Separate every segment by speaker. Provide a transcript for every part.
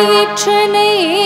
Speaker 1: ஈற்றனையே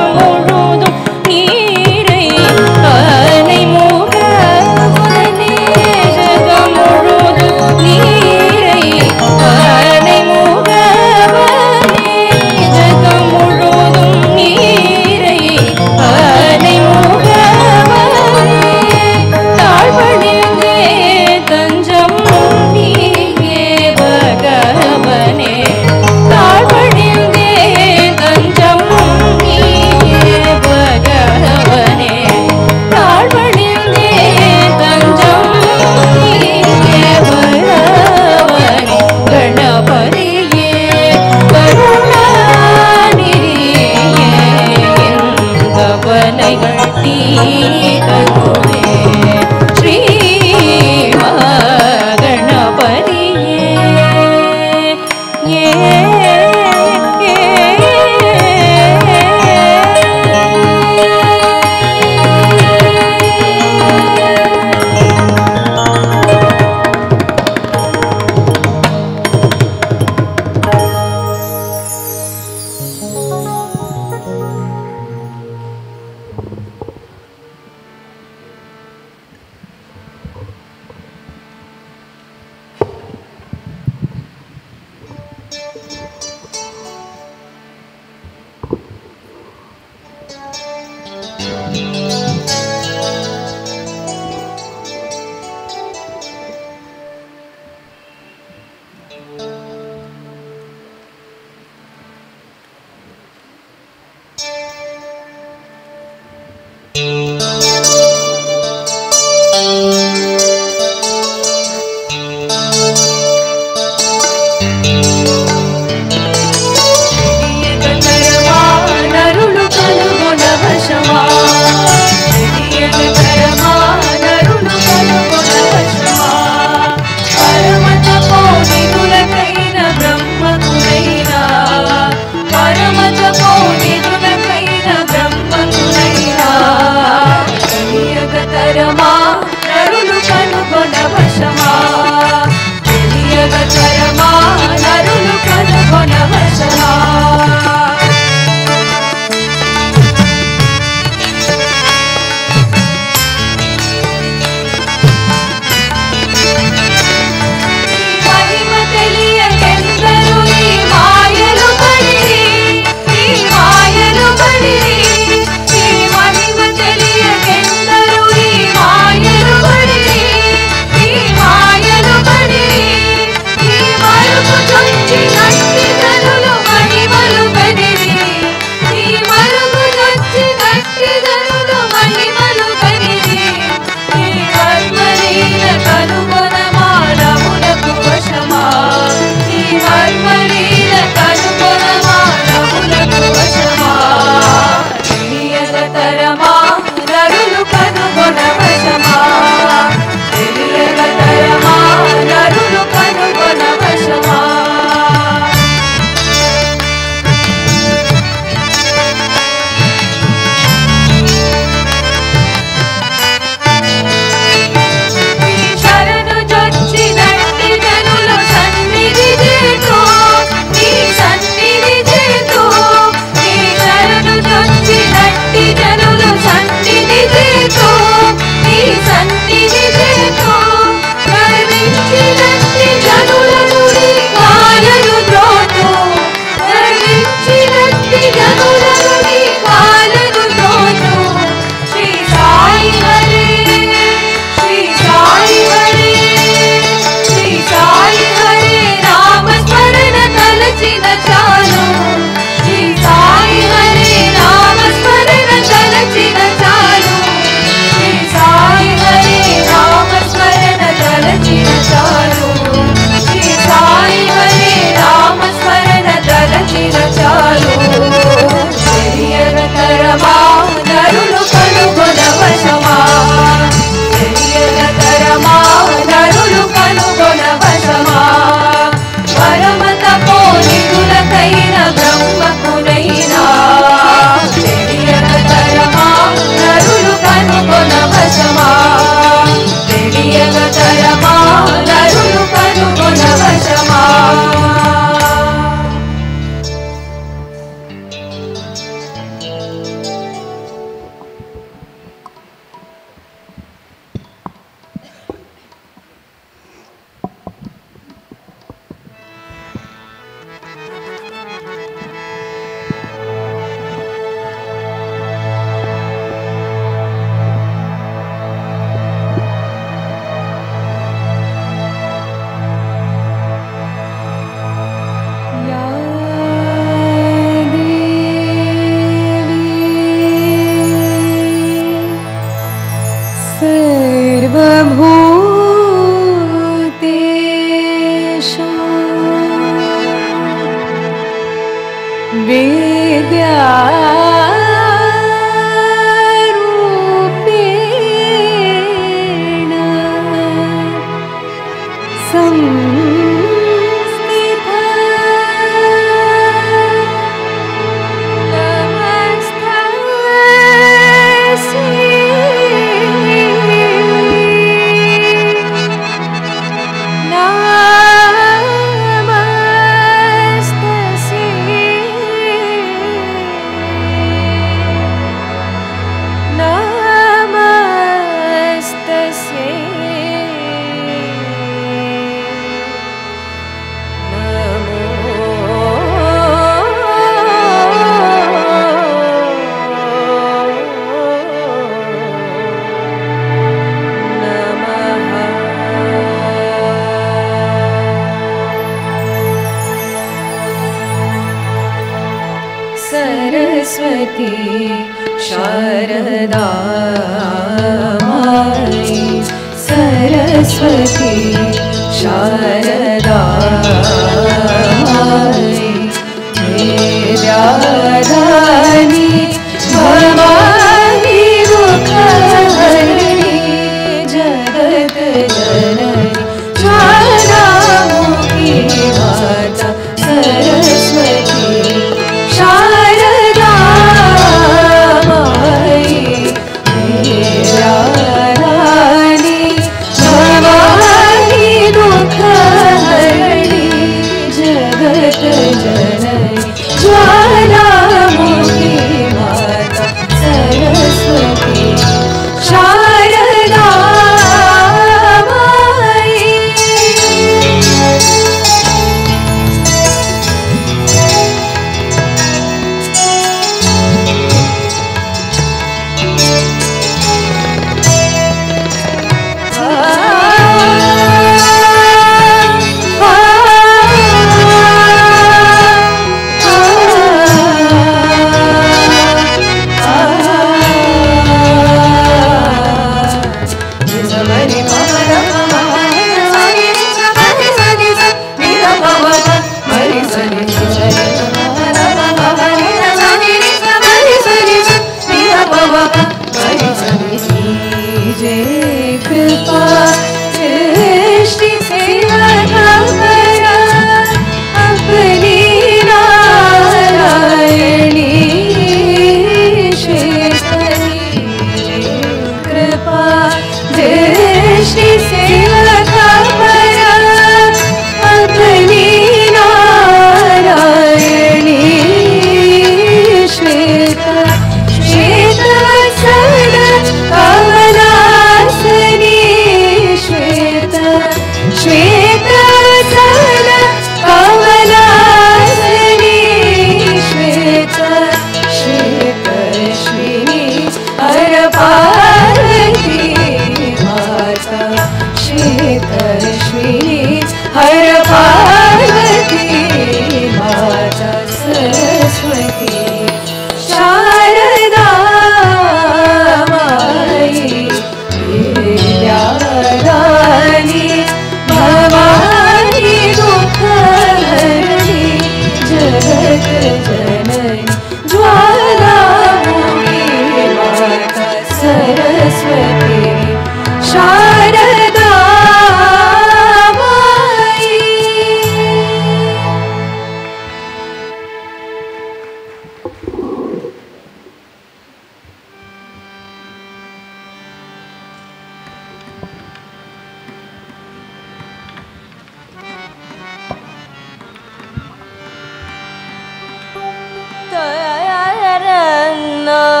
Speaker 1: না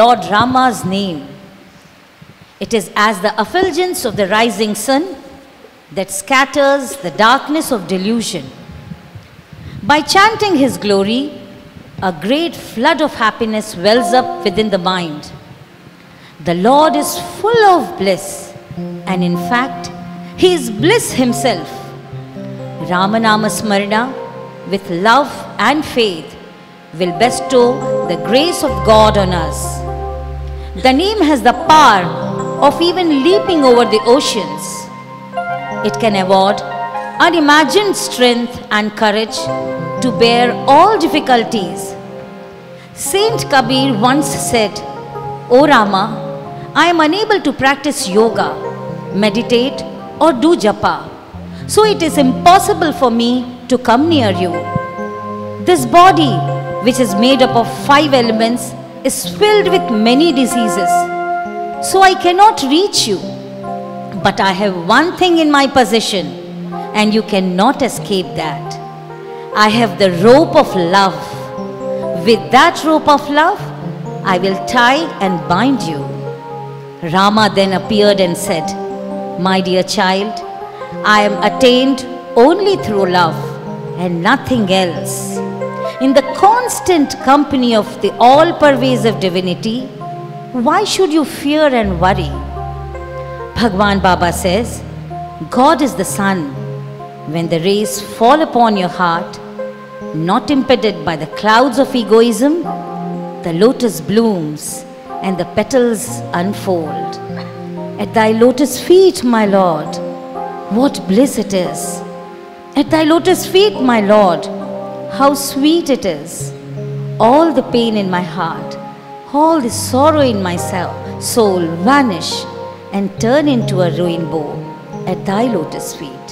Speaker 1: Lord Rama's name. It is as the effulgence of the rising sun that scatters the darkness of delusion. By chanting his glory, a great flood of happiness wells up within the mind. The Lord is full of bliss, and in fact, he is bliss himself. Ramanama Smarana, with love and faith, will bestow the grace of God on us. The name has the power of even leaping over the oceans. It can award unimagined strength and courage to bear all difficulties. Saint Kabir once said, O Rama, I am unable to practice yoga, meditate, or do japa. So it is impossible for me to come near you. This body, which is made up of five elements, is filled with many diseases. So I cannot reach you. But I have one thing in my possession, and you cannot escape that. I have the rope of love. With that rope of love, I will tie and bind you. Rama then appeared and said, My dear child, I am attained only through love and nothing else. In the constant company of the all pervasive divinity, why should you fear and worry? Bhagwan Baba says, God is the sun. When the rays fall upon your heart, not impeded by the clouds of egoism, the lotus blooms and the petals unfold. At thy lotus feet, my Lord, what bliss it is. At thy lotus feet, my Lord, how sweet it is. All the pain in my heart, all the sorrow in myself, soul vanish and turn into a rainbow at thy lotus feet.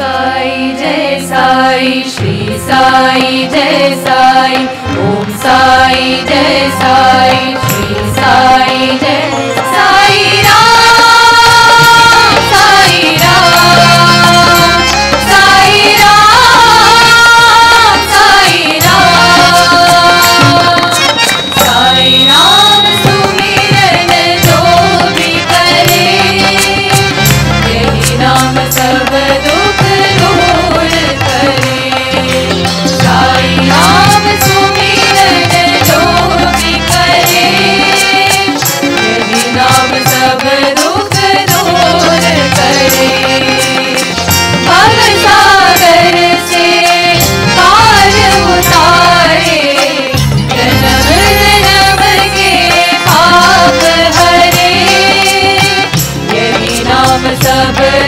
Speaker 2: Sai Jai Sai Shri Sai Jai Sai Om Sai Jai Sai Shri Sai Jai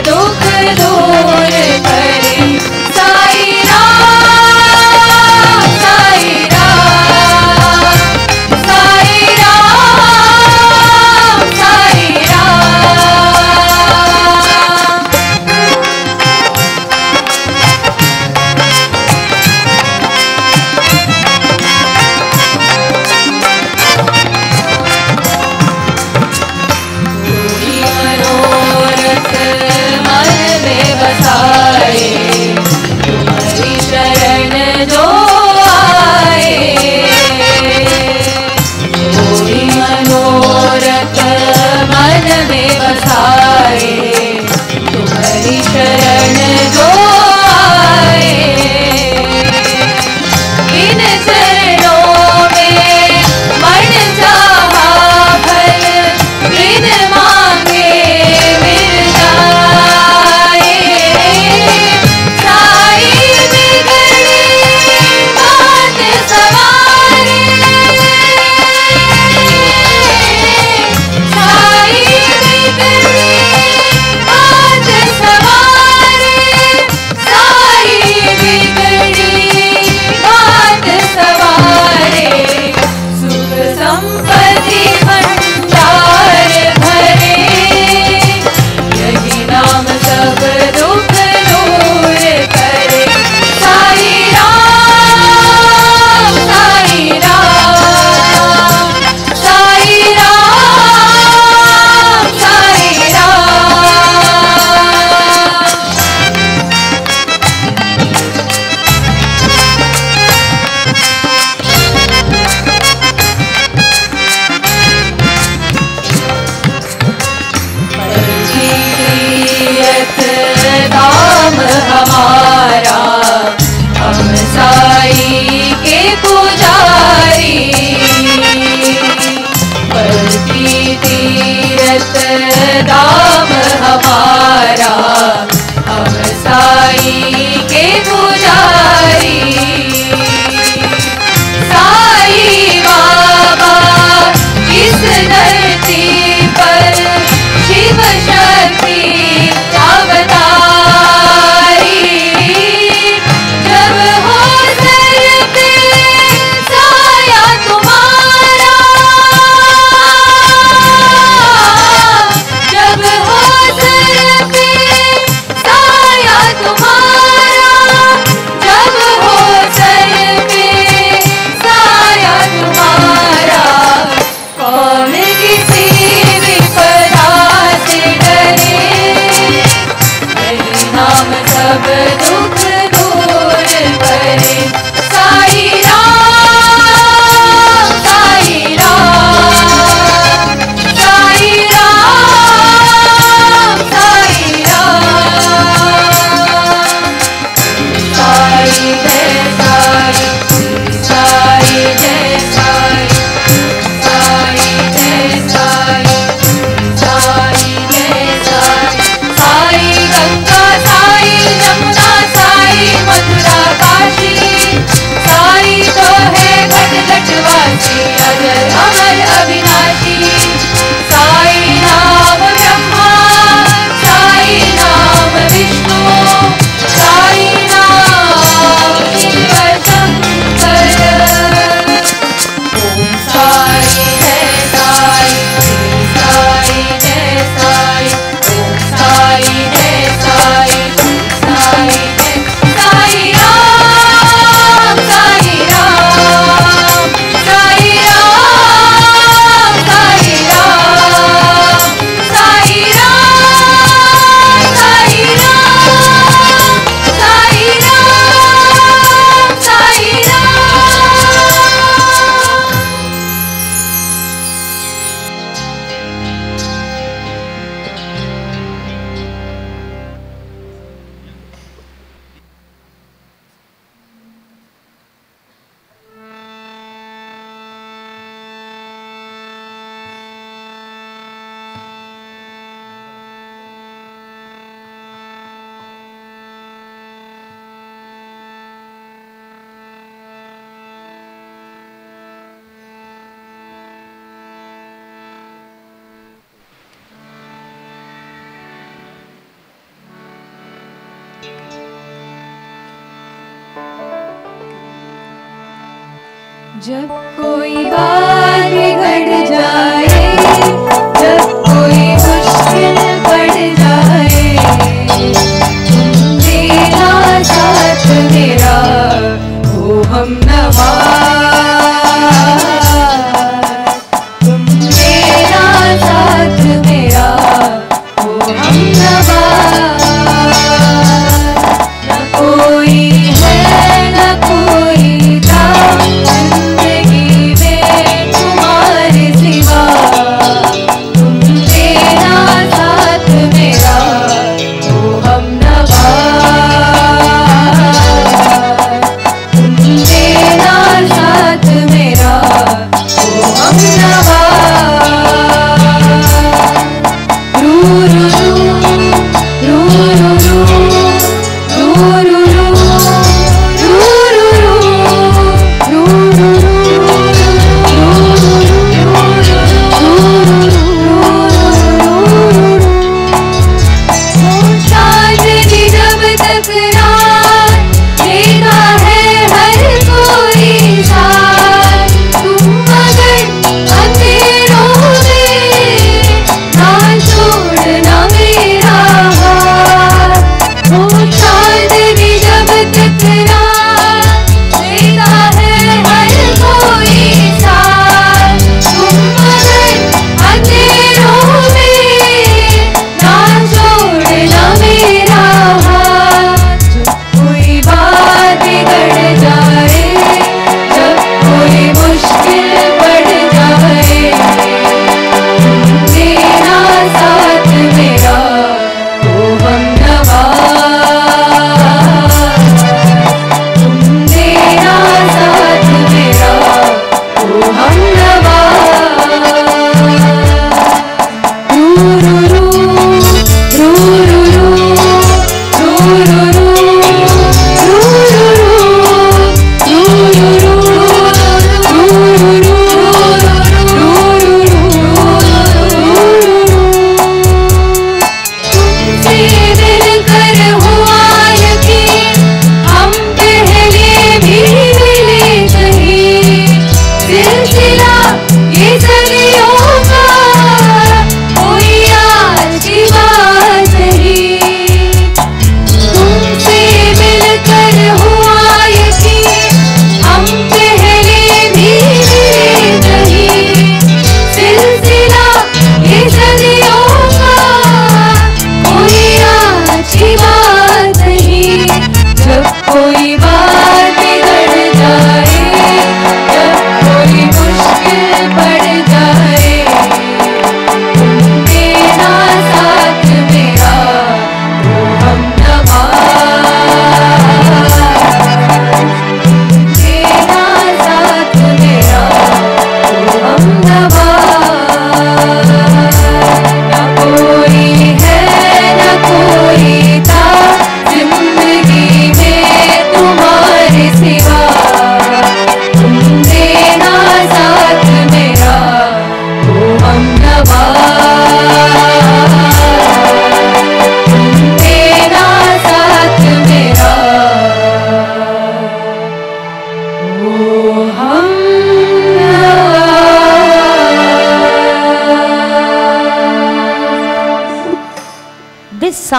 Speaker 2: दुख दूर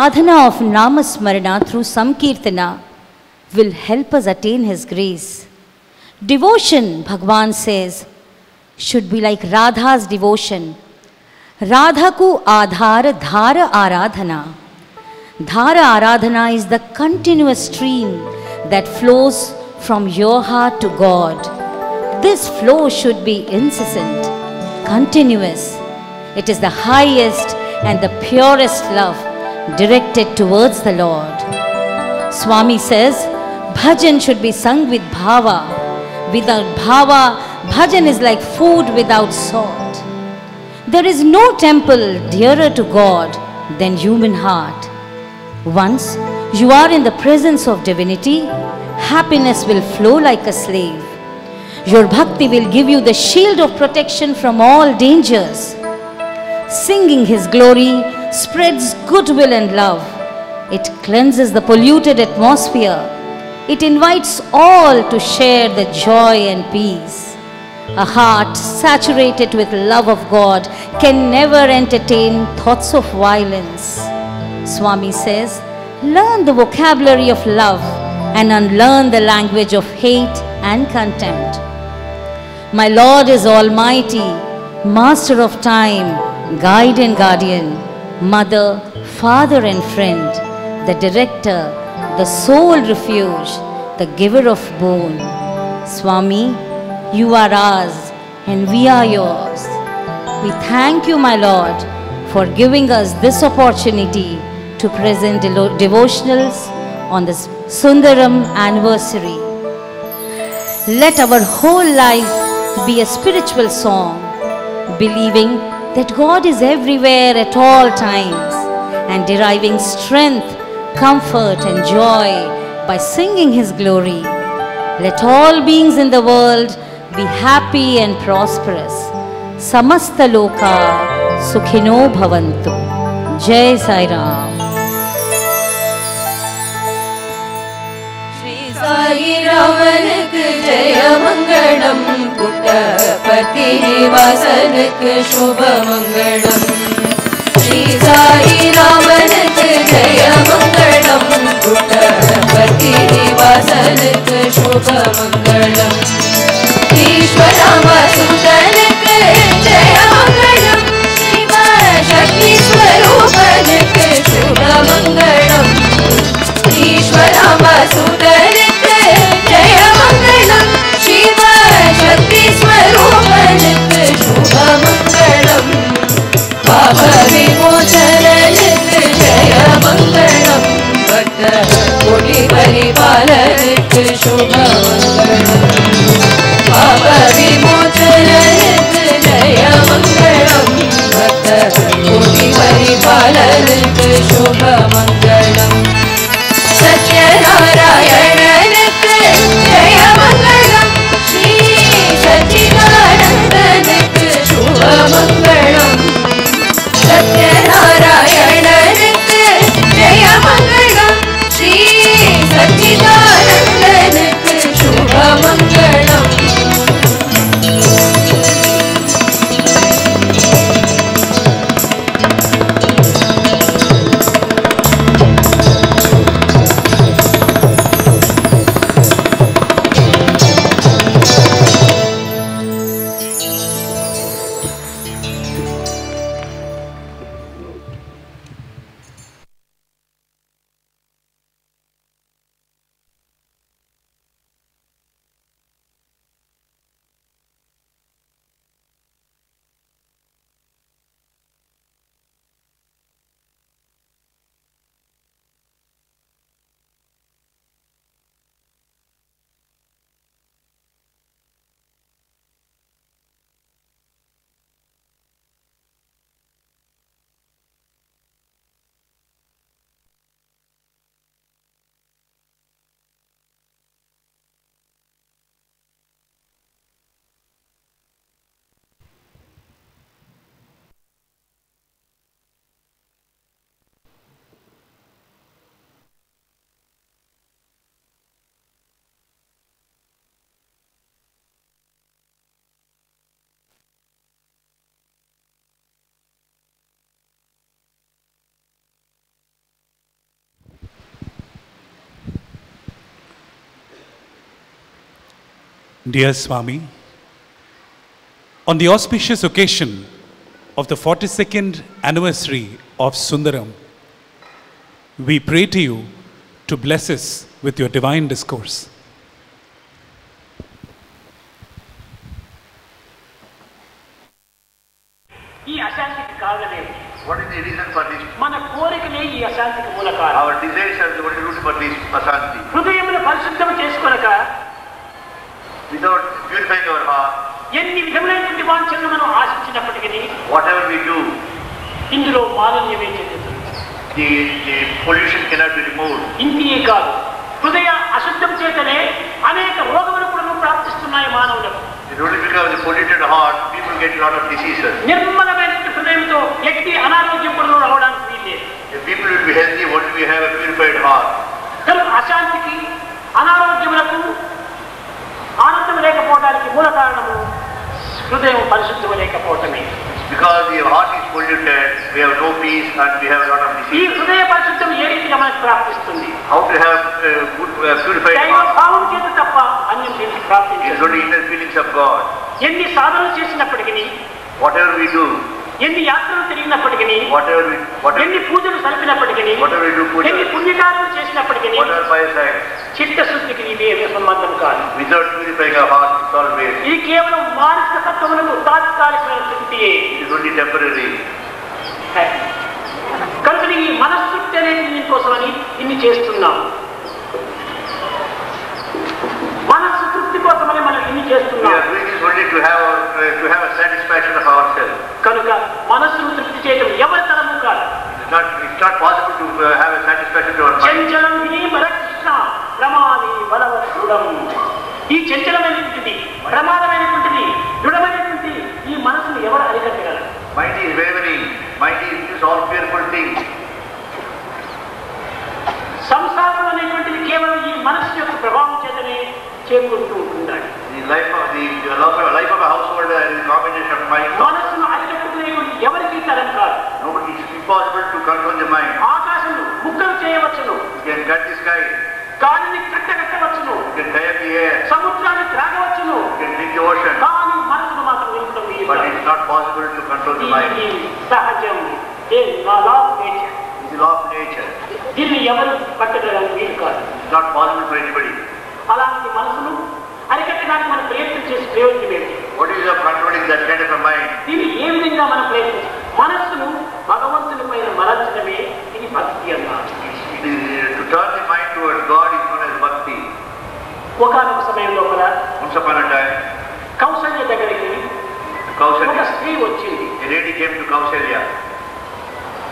Speaker 1: sadhana of Namasmarana through Samkirtana will help us attain His grace. Devotion, Bhagwan says, should be like Radha's devotion. Radhaku Adhara Dhara Aradhana. Dhara Aradhana is the continuous stream that flows from your heart to God. This flow should be incessant, continuous. It is the highest and the purest love directed towards the Lord. Swami says, Bhajan should be sung with bhava. Without bhava, bhajan is like food without salt. There is no temple dearer to God than human heart. Once you are in the presence of divinity, happiness will flow like a slave. Your bhakti will give you the shield of protection from all dangers. Singing His glory spreads goodwill and love. It cleanses the polluted atmosphere. It invites all to share the joy and peace. A heart saturated with love of God can never entertain thoughts of violence. Swami says, learn the vocabulary of love and unlearn the language of hate and contempt. My Lord is Almighty, Master of time, guide and guardian, mother, father and friend, the director, the sole refuge, the giver of boon. Swami, you are ours and we are yours. We thank you, my Lord, for giving us this opportunity to present devotionals on this Sundaram anniversary. Let our whole life be a spiritual song, believing that God is everywhere at all times and deriving strength, comfort, and joy by singing His glory. Let all beings in the world be happy and prosperous. Samasta loka sukhino bhavantu. Jai Sai Ram.
Speaker 2: ராமனுக்கு ஜெய மங்களம் புட்டபர்த்தி நிவாசனுக்கு சுப மங்களம் ஸ்ரீ சாயி ராமனுக்கு ஜெய மங்களம் புட்டபர்த்தி நிவாசனுக்கு சுப மங்களம் ஈஸ்வராம சுதனுக்கு ஜெய மங்களம் சிவ சக்தி ஸ்வரூபனுக்கு சுப மங்களம் शुभमङ्गलं पापविमोचनजित् जयमङ्गलं भक्तः कुटिपरिपालयत् शुभमङ्गलम्। पापविमोचनजित् जयमङ्गलं भक्तः कुटिपरिपालयत् शुभमङ्गलम्।
Speaker 3: Dear Swami, on the auspicious occasion of the 42nd anniversary of Sundaram, we pray to you to bless us with your divine discourse.
Speaker 4: ఈ అశాంతికి కారణమేమి
Speaker 5: What is the reason for this?
Speaker 4: మన కోరికలే ఈ అశాంతికి మూల కారణం
Speaker 5: Our desires are the only root for this asanti.
Speaker 4: హృదయమును పరిశుద్ధం చేసుకొనక
Speaker 5: Without purifying our heart,
Speaker 4: ఎన్ని విధములైనటువంటి వాంఛలను మనం ఆశించినప్పటికీ
Speaker 5: whatever we do,
Speaker 4: ఇందులో మాలిన్యమే చెందుతుంది
Speaker 5: the, the pollution cannot be removed.
Speaker 4: ఇంటియే కాదు హృదయ అశుద్ధం చేతనే అనేక రోగములు కూడా ప్రాప్తిస్తున్నాయి మానవులకు
Speaker 5: It's only because of the polluted heart, people get a lot of diseases.
Speaker 4: నిర్మలమైన హృదయంతో ఎట్టి అనారోగ్యం కూడా రావడానికి వీల్లేదు
Speaker 5: If people
Speaker 4: లేకపోవడానికి మూల కారణము హృదయం పరిశుద్ధం లేకపోవటమే
Speaker 5: Because the heart is polluted, we have no peace and we have a lot of
Speaker 4: ఈ
Speaker 5: disease.
Speaker 4: హృదయ పరిశుద్ధం ఏ రీతిగా మనకు ప్రాప్తిస్తుంది
Speaker 5: How to have a good, uh, purified
Speaker 4: దైవ
Speaker 5: heart?
Speaker 4: భావం చేత తప్ప అన్యం చేసి
Speaker 5: It's
Speaker 4: ప్రాప్తించదు
Speaker 5: only inner feelings of God.
Speaker 4: ఎన్ని సాధనలు చేసినప్పటికీ
Speaker 5: Whatever we do,
Speaker 4: ఎన్ని యాత్రలు తిరిగినప్పటికీ ఎన్ని పూజలు సలిపినప్పటికీ ఎన్ని పుణ్యకార్యాలు చేసినప్పటికీ చిత్తశుద్ధికి ఏమీ సంబంధం కాదు. ఇది కేవలం మానసిక తత్వములకు తాత్కాలికమైన. కనుక ఈ మనస్తృప్తి అనేది దీనికోసమని ఇన్ని చేస్తున్నాం మనస్సు తృప్తి కోసమని మనం ఇన్ని చేస్తున్నాం
Speaker 5: only to have, uh, to have a satisfaction of ourselves.
Speaker 4: కనుక మనస్సును తృప్తి చేయడం ఎవరి తరము కాదు
Speaker 5: It's not, it's not possible to uh, have a satisfaction to our mind.
Speaker 4: చంచలం వినీమర Krishna ప్రమాది బలవ దృఢం ఈ చంచలమైనటువంటిది ప్రమాదమైనటువంటిది దృఢమైనటువంటి ఈ మనసును ఎవరు అరికట్టగలరు
Speaker 5: Mind is wavering. Mind is just all fearful things.
Speaker 4: సంసారం అనేటువంటిది కేవలం ఈ మనస్సు యొక్క ప్రభావం చేతనే చేకూరుతూ ఉంటుందండి
Speaker 5: The life of the, the life of, life of a householder is a combination of mind.
Speaker 4: మనస్సును అరికట్టుకునేటువంటి ఎవరికి తరం కాదు
Speaker 5: Nobody, it's impossible to control the mind.
Speaker 4: ఆకాశము ముక్కలు చేయవచ్చును
Speaker 5: You can cut the sky,
Speaker 4: గాలిని కట్టగట్టవచ్చును
Speaker 5: you can tie up the air,
Speaker 4: సముద్రాన్ని త్రాగవచ్చును
Speaker 5: you can drink the ocean,
Speaker 4: కానీ మనసును మాత్రం నింపడం వీలు
Speaker 5: but
Speaker 4: కాదు.
Speaker 5: it's not possible to control the mind.
Speaker 4: ఇది సహజం ఏ నా law of nature
Speaker 5: It's the law of nature.
Speaker 4: దీన్ని ఎవరు పట్టగలని వీలు కాదు
Speaker 5: It's not possible for anybody.
Speaker 4: అలాంటి మనసును అరికట్టడానికి మనం ప్రయత్నం చేసే ప్రయోజనం ఏంటి
Speaker 5: what is the controlling that kind of mind
Speaker 4: ఇది ఏ విధంగా మనం ప్రయత్నించాలి మనస్సును భగవంతుని పైన మరల్చడమే ఇది భక్తి అన్నారు.
Speaker 5: To turn the mind toward God is known bhakti
Speaker 4: ఒక సమయం లోపల
Speaker 5: ఉంచపనట
Speaker 4: కౌశల్య దగ్గరికి
Speaker 5: కౌశల్య
Speaker 4: స్త్రీ వచ్చింది.
Speaker 5: Ready came to Kausalya.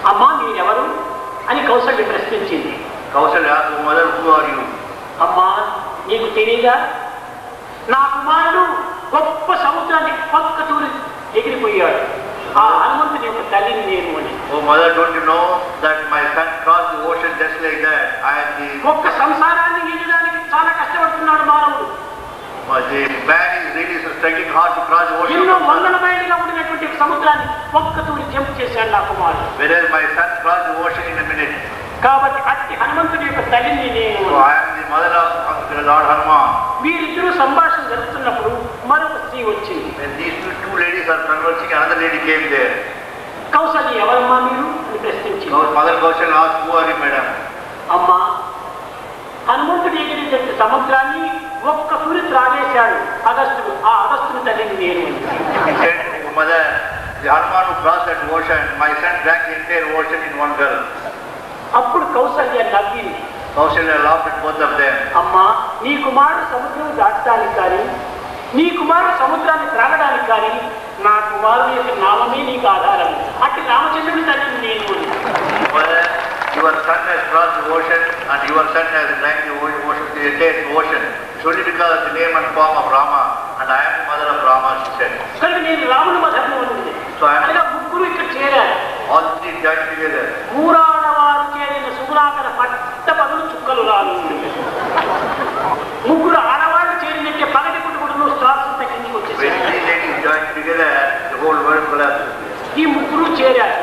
Speaker 4: అమ్మా మీరు ఎవరు అని కౌశల్య ప్రశ్నించింది.
Speaker 5: Kausalya mother who are you
Speaker 4: అమ్మా నీకు తెలియదా నా కుమారుడు గొప్ప సముద్రాన్ని పక్క తూరి ఎగిరిపోయాడు. ఆ హనుమంతుని యొక్క తల్లిని నేను అని.
Speaker 5: ఓ mother don't know that my son cross the ocean just like that I have
Speaker 4: ఒక్క సంసారాన్ని ఎదిడడానికి చాలా కష్టపడుతున్నాడు మానవుడు.
Speaker 5: My back is really so struggling hard to cross ocean
Speaker 4: in no వందల మైళ్ళ ఉండినటువంటి సముద్రాన్ని పక్క తూరి జంప్ చేశాడు నా కుమారుడు.
Speaker 5: Where my son cross the ocean in a minute
Speaker 4: కాబట్టి అతి హనుమంతుడి యొక్క తల్లిని నేను మీరిద్దరు సంభాషణ జరుగుతున్నప్పుడు మరొక స్త్రీ వచ్చింది. కౌశల్య ఎవరమ్మా మీరు ప్రశ్నించింది.
Speaker 5: మేడం
Speaker 4: అమ్మా హనుమంతుడి ఎగిరించిన సముద్రాన్ని ఒక్క పురి త్రాగేశాడు. అగస్తుడు ఆ అగస్తుని తల్లిని నేను
Speaker 5: mother Hanuman cross at ocean my son drank entire ocean in one girl
Speaker 4: అప్పుడు కౌసల్య నవ్వింది
Speaker 5: Kausalya laughed at both of them.
Speaker 4: అమ్మా నీ కుమారుడు సముద్రం దాటడానికి కానీ నీ కుమారుడు సముద్రాన్ని త్రాగడానికి కానీ నా కుమారుడు యొక్క నామమే నీకు ఆధారం అట్టి రామచంద్రుని తల్లిని నేను అని.
Speaker 5: Mother, your son has crossed the ocean and your son has drank the o- ocean, the entire ocean. It's only because of the name and form of Rama and I am the mother of Rama, she said.
Speaker 4: కనుక నేను రాముని మధము ఉంది
Speaker 5: So I am-
Speaker 4: అనగా ముగ్గురు ఇక్కడ చేరారు
Speaker 5: All three joined together.
Speaker 4: మూరాడవారు Sudhakara పట్ట పనులు చుక్కలు రాదు. ముగ్గురు ఆడవాళ్ళు చేరినట్టు పగటి
Speaker 5: కుటుంబంలో స్టాక్స్ తగ్గించుకొచ్చేసి
Speaker 4: ఈ ముగ్గురు చేరారు.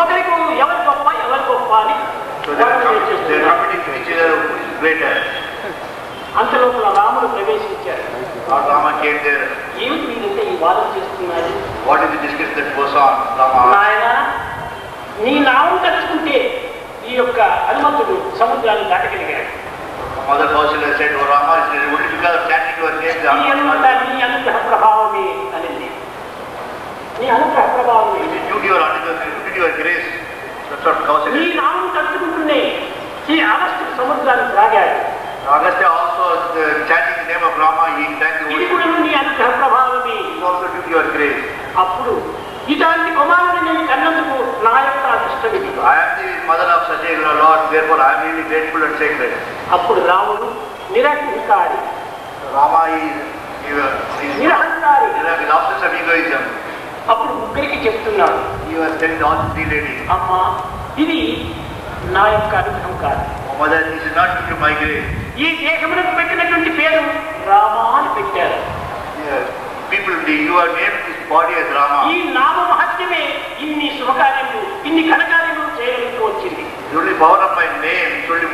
Speaker 4: ఒకరికి ఎవరి గొప్ప ఎవరి గొప్ప అని అంతలో రాముడు
Speaker 5: ప్రవేశించారు
Speaker 4: ఏమిటి మీరంటే ఈ వాదన చేస్తున్నారు? నీ నామం తెచ్చుకుంటే ఈ యొక్క హనుమంతుడు సముద్రాన్ని దాటగలిగాడు
Speaker 5: Mother Kausala said, Oh Rama, it is only because of chanting your name. the Hanuman
Speaker 4: నీ అనుగ్రహ ప్రభావమే అనింది నీ అనుగ్రహ ప్రభావమే
Speaker 5: due to your understanding, due to your grace. That's what Kausala
Speaker 4: నీ
Speaker 5: said.
Speaker 4: నామం తలుచుకుంటూనే ఈ అగస్టు సముద్రాన్ని త్రాగాడు
Speaker 5: Agastya also uh, chanting the name of Rama, he drank the
Speaker 4: ఇది
Speaker 5: ocean.
Speaker 4: కూడా నీ అనుగ్రహ ప్రభావమే
Speaker 5: is also to your grace.
Speaker 4: అప్పుడు ఇటువంటి కుమారుడు నేను కన్నందుకు నా యొక్క అప్పుడు రాముడు
Speaker 5: నిరహించాలి
Speaker 4: అప్పుడు ముగ్గురికి చెప్తున్నాడు. అమ్మా ఇది నా యొక్క అనుగ్రహం కాదు ఈ దేశమునకు పెట్టినటువంటి పేరు రామా అని పెట్టారు.
Speaker 5: కోటేశ్ రామ
Speaker 4: ఈ నామ మహత్యమే ఇన్ని శుభకార్యములు ఇన్ని కనకార్యములు చేయవలసి వచ్చింది.
Speaker 5: చూడండి భవనంపై నేను చూడండి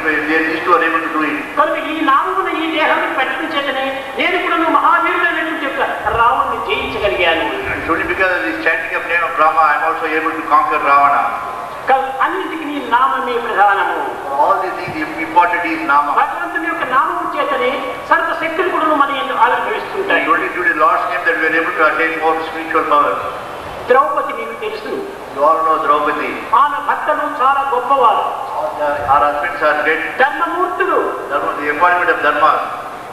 Speaker 5: తీసుకోలేమంటుంది
Speaker 4: కనుక ఈ నామమును ఈ దేహాన్ని పట్టించేతనే నేను కూడా నువ్వు మహావీరుడు చెప్పిన రావణ్ణి జయించగలిగాను.
Speaker 5: చూడండి because of Brahma I'm also able to conquer Ravana?
Speaker 4: అన్నిటికీ నామే ప్రధానము.
Speaker 5: All the thing important is nama
Speaker 4: భగవంతుని యొక్క నామము చేతనే సర్వ శక్తులు కూడా మన ఎందు
Speaker 5: ఆలోచిస్తుంటాయి only to the lord's name that we are able to attain more spiritual power
Speaker 4: Draupadi నీకు తెలుసు.
Speaker 5: యు ఆల్ నో ద్రౌపది
Speaker 4: ఆన భక్తను చాలా గొప్పవారు.
Speaker 5: ఆర్ హస్బెండ్స్ సార్ గ్రేట్
Speaker 4: ధర్మమూర్తులు.
Speaker 5: ధర్మ ది ఎంబాడిమెంట్ ఆఫ్ ధర్మ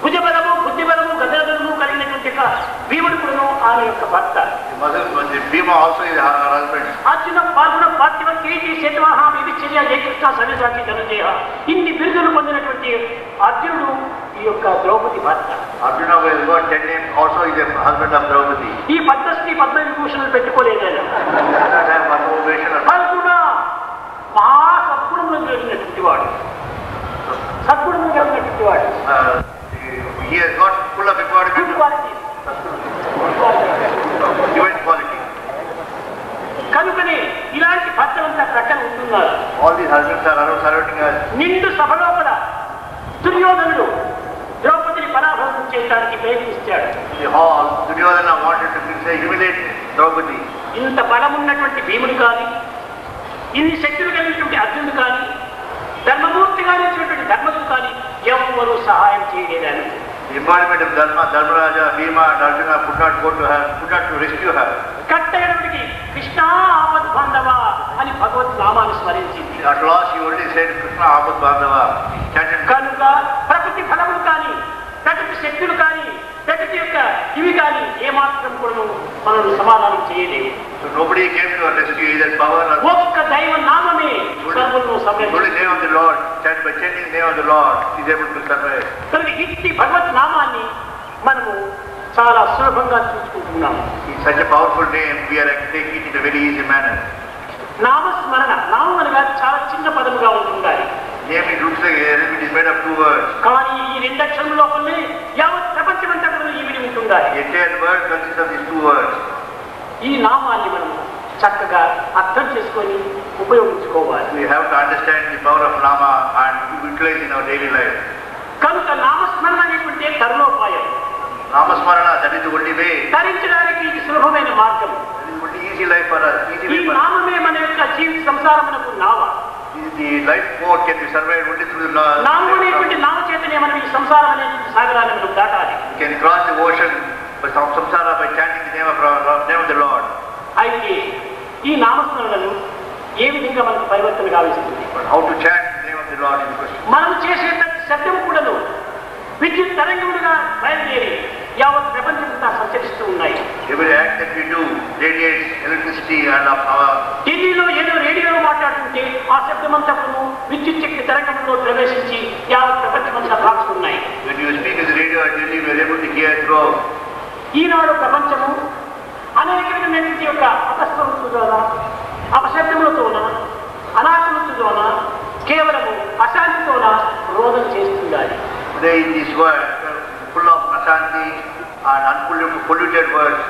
Speaker 4: భుజబలము బుద్ధిబలము గదబలము కలిగినటువంటి యొక్క భీముడుకును ఆమె యొక్క భర్త. అర్జున పాల్గొన పార్థివ కిరీటి శతవాహ వివిచర్య జయకృష్ణ సవ్యసాచి ధనంజయ ఇన్ని బిరుదులు పొందినటువంటి అర్జునుడు ఈ యొక్క ద్రౌపది భర్త.
Speaker 5: Draupadi.
Speaker 4: ఈ పద్మశ్రీ పద్మ విభూషణలు పెట్టుకోలేదు ఫల్గుణ మహా సద్గుణములు కలిగినటువంటి వాడు. సద్గుణములు కలిగినటువంటి వాడు.
Speaker 5: Uh, he has got full of embodiment of
Speaker 4: quality
Speaker 5: divine quality.
Speaker 4: కనుకనే ఇలాంటి భర్తలంతా ప్రక్కన ఉంటున్నారు
Speaker 5: All these husbands are around surrounding us.
Speaker 4: నిండు సభ లోపల దుర్యోధనుడు ద్రౌపదిని పరాభవం చేయడానికి
Speaker 5: the hall, Duryodhana wanted to say, humiliate Draupadi.
Speaker 4: ఇంత బలమున్నటువంటి భీముడు కానీ ఇన్ని శక్తులు కలిగినటువంటి అర్జునుడు కానీ ధర్మమూర్తి కలిగినటువంటి ధర్మజుడు కానీ ఎవరు సహాయం చేయలేదని
Speaker 5: embodiment of Dharma, Dharmaraja, Bhima and Arjuna could not go to her, could not to rescue her.
Speaker 4: కట్టైనప్పటికీ Krishna ఆపద్ బాంధవ అని భగవత్ నామాన్ని స్మరించింది
Speaker 5: only said, Krishna Abad Bandhava. Chanted
Speaker 4: కనుక ప్రకృతి ఫలములు కానీ ప్రకృతి శక్తులు కానీ ప్రకృతి యొక్క ఇవి కానీ ఏమాత్రం కూడా మనల్ని సమాధానం చేయలేవు
Speaker 5: So nobody came to our rescue, either power or
Speaker 4: ఒక్క దైవ నామమే సర్వులను
Speaker 5: only name of the Lord. Chant by chanting the name of the Lord is able to survive.
Speaker 4: కనుక ఇట్టి భగవత్ నామాన్ని మనము చాలా సులభంగా చూసుకుంటున్నాము
Speaker 5: It's such a powerful name, we are taking it in a very easy manner.
Speaker 4: నామస్మరణ నామం అనగా చాలా చిన్న పదముగా ఉంటుండాలి కానీ ఈ రెండు అక్షరం లోపలనే యావత్ ప్రపంచమంతా కూడా ఈవిడి
Speaker 5: of these two words.
Speaker 4: ఈ నామాన్ని మనం చక్కగా అర్థం చేసుకొని ఉపయోగించుకోవాలి
Speaker 5: power of Nama and utilize in our daily life.
Speaker 4: కనుక నామస్మరణ అనేటువంటి
Speaker 5: that is the only way.
Speaker 4: ధరించడానికి ఇది సులభమైన మార్గం
Speaker 5: That is the only easy life for us. Easy
Speaker 4: ఈ
Speaker 5: way for us.
Speaker 4: నామమే మన యొక్క జీవిత సంసారమునకు నావ
Speaker 5: ఈ life boat can be survive only through the
Speaker 4: long ఓనేటువంటి long చేతనే మనం ఈ సంసారం అనేది సాగరాలను దాటాలి.
Speaker 5: Can cross the ocean by సం samsara by chanting the name of the name of the lord
Speaker 4: అయితే ఈ నామస్మరణను ఏ విధంగా మనకు పరివర్తన
Speaker 5: కావిస్తుంది how to chant the name of the lord in question
Speaker 4: మనం చేసేటప్పుడు శబ్దం కూడాను విద్యుత్ తరంగముగా బయలుదేరి యావత్ ప్రపంచమంతా సంచరిస్తూ ఉన్నాయి.
Speaker 5: Every act that we do radiates electricity and of our
Speaker 4: ఢిల్లీలో ఏదో రేడియోలో మాట్లాడుతుంటే ఆ శబ్దమంతా కూడా విద్యుత్ శక్తి తరంగంలో ప్రవేశించి యావత్ ప్రపంచమంతా దాచుకున్నాయి
Speaker 5: When you speak the radio at Delhi, we are able to hear throughout.
Speaker 4: ఈనాడు ప్రపంచము అనేకమైనటువంటి యొక్క అపస్వరతోన అపశబ్దములతోన అనాకులతోన కేవలము అశాంతితోన రోధన చేస్తుండాలి.
Speaker 5: Today in this world, full of unpolluted polluted words,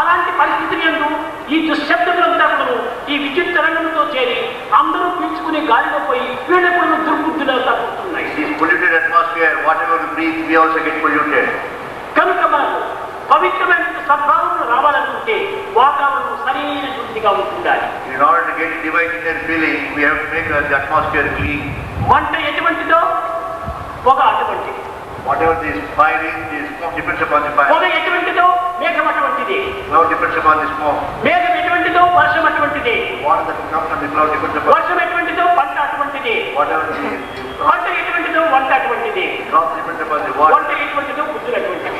Speaker 4: అలాంటి పరిస్థితులు ఎందు ఈ దుశ్శబ్దములంతా కూడా ఈ విద్యుత్ తరంగంతో చేరి అందరూ పీల్చుకునే గాలిలో పోయి వీళ్ళప్పుడు దుర్బుద్ధులు తగ్గుతున్నాయి
Speaker 5: atmosphere, whatever we breathe, we also get polluted.
Speaker 4: కనుక మనకు పవిత్రమైన సద్భావం రావాలనుకుంటే వాతావరణం సరైన శుద్ధిగా
Speaker 5: In order to get divine inner feeling, we have to make uh, the atmosphere clean.
Speaker 4: వంట ఎటువంటిదో పొగ అటువంటిది
Speaker 5: Whatever this fire is, depends upon the
Speaker 4: పొగ
Speaker 5: fire.
Speaker 4: ఎటువంటిదో మేఘం అటువంటిది
Speaker 5: Cloud depends upon the smoke.
Speaker 4: మేఘం ఎటువంటిదో వర్షం అటువంటిది
Speaker 5: Water that comes from the cloud depends upon
Speaker 4: వర్షం ఎటువంటిదో పంట అటువంటిది
Speaker 5: whatever the,
Speaker 4: పంట ఎటువంటిదో వంట అటువంటిది
Speaker 5: crop depends upon the water.
Speaker 4: వంట ఎటువంటిదో బుద్ధులు అటువంటిది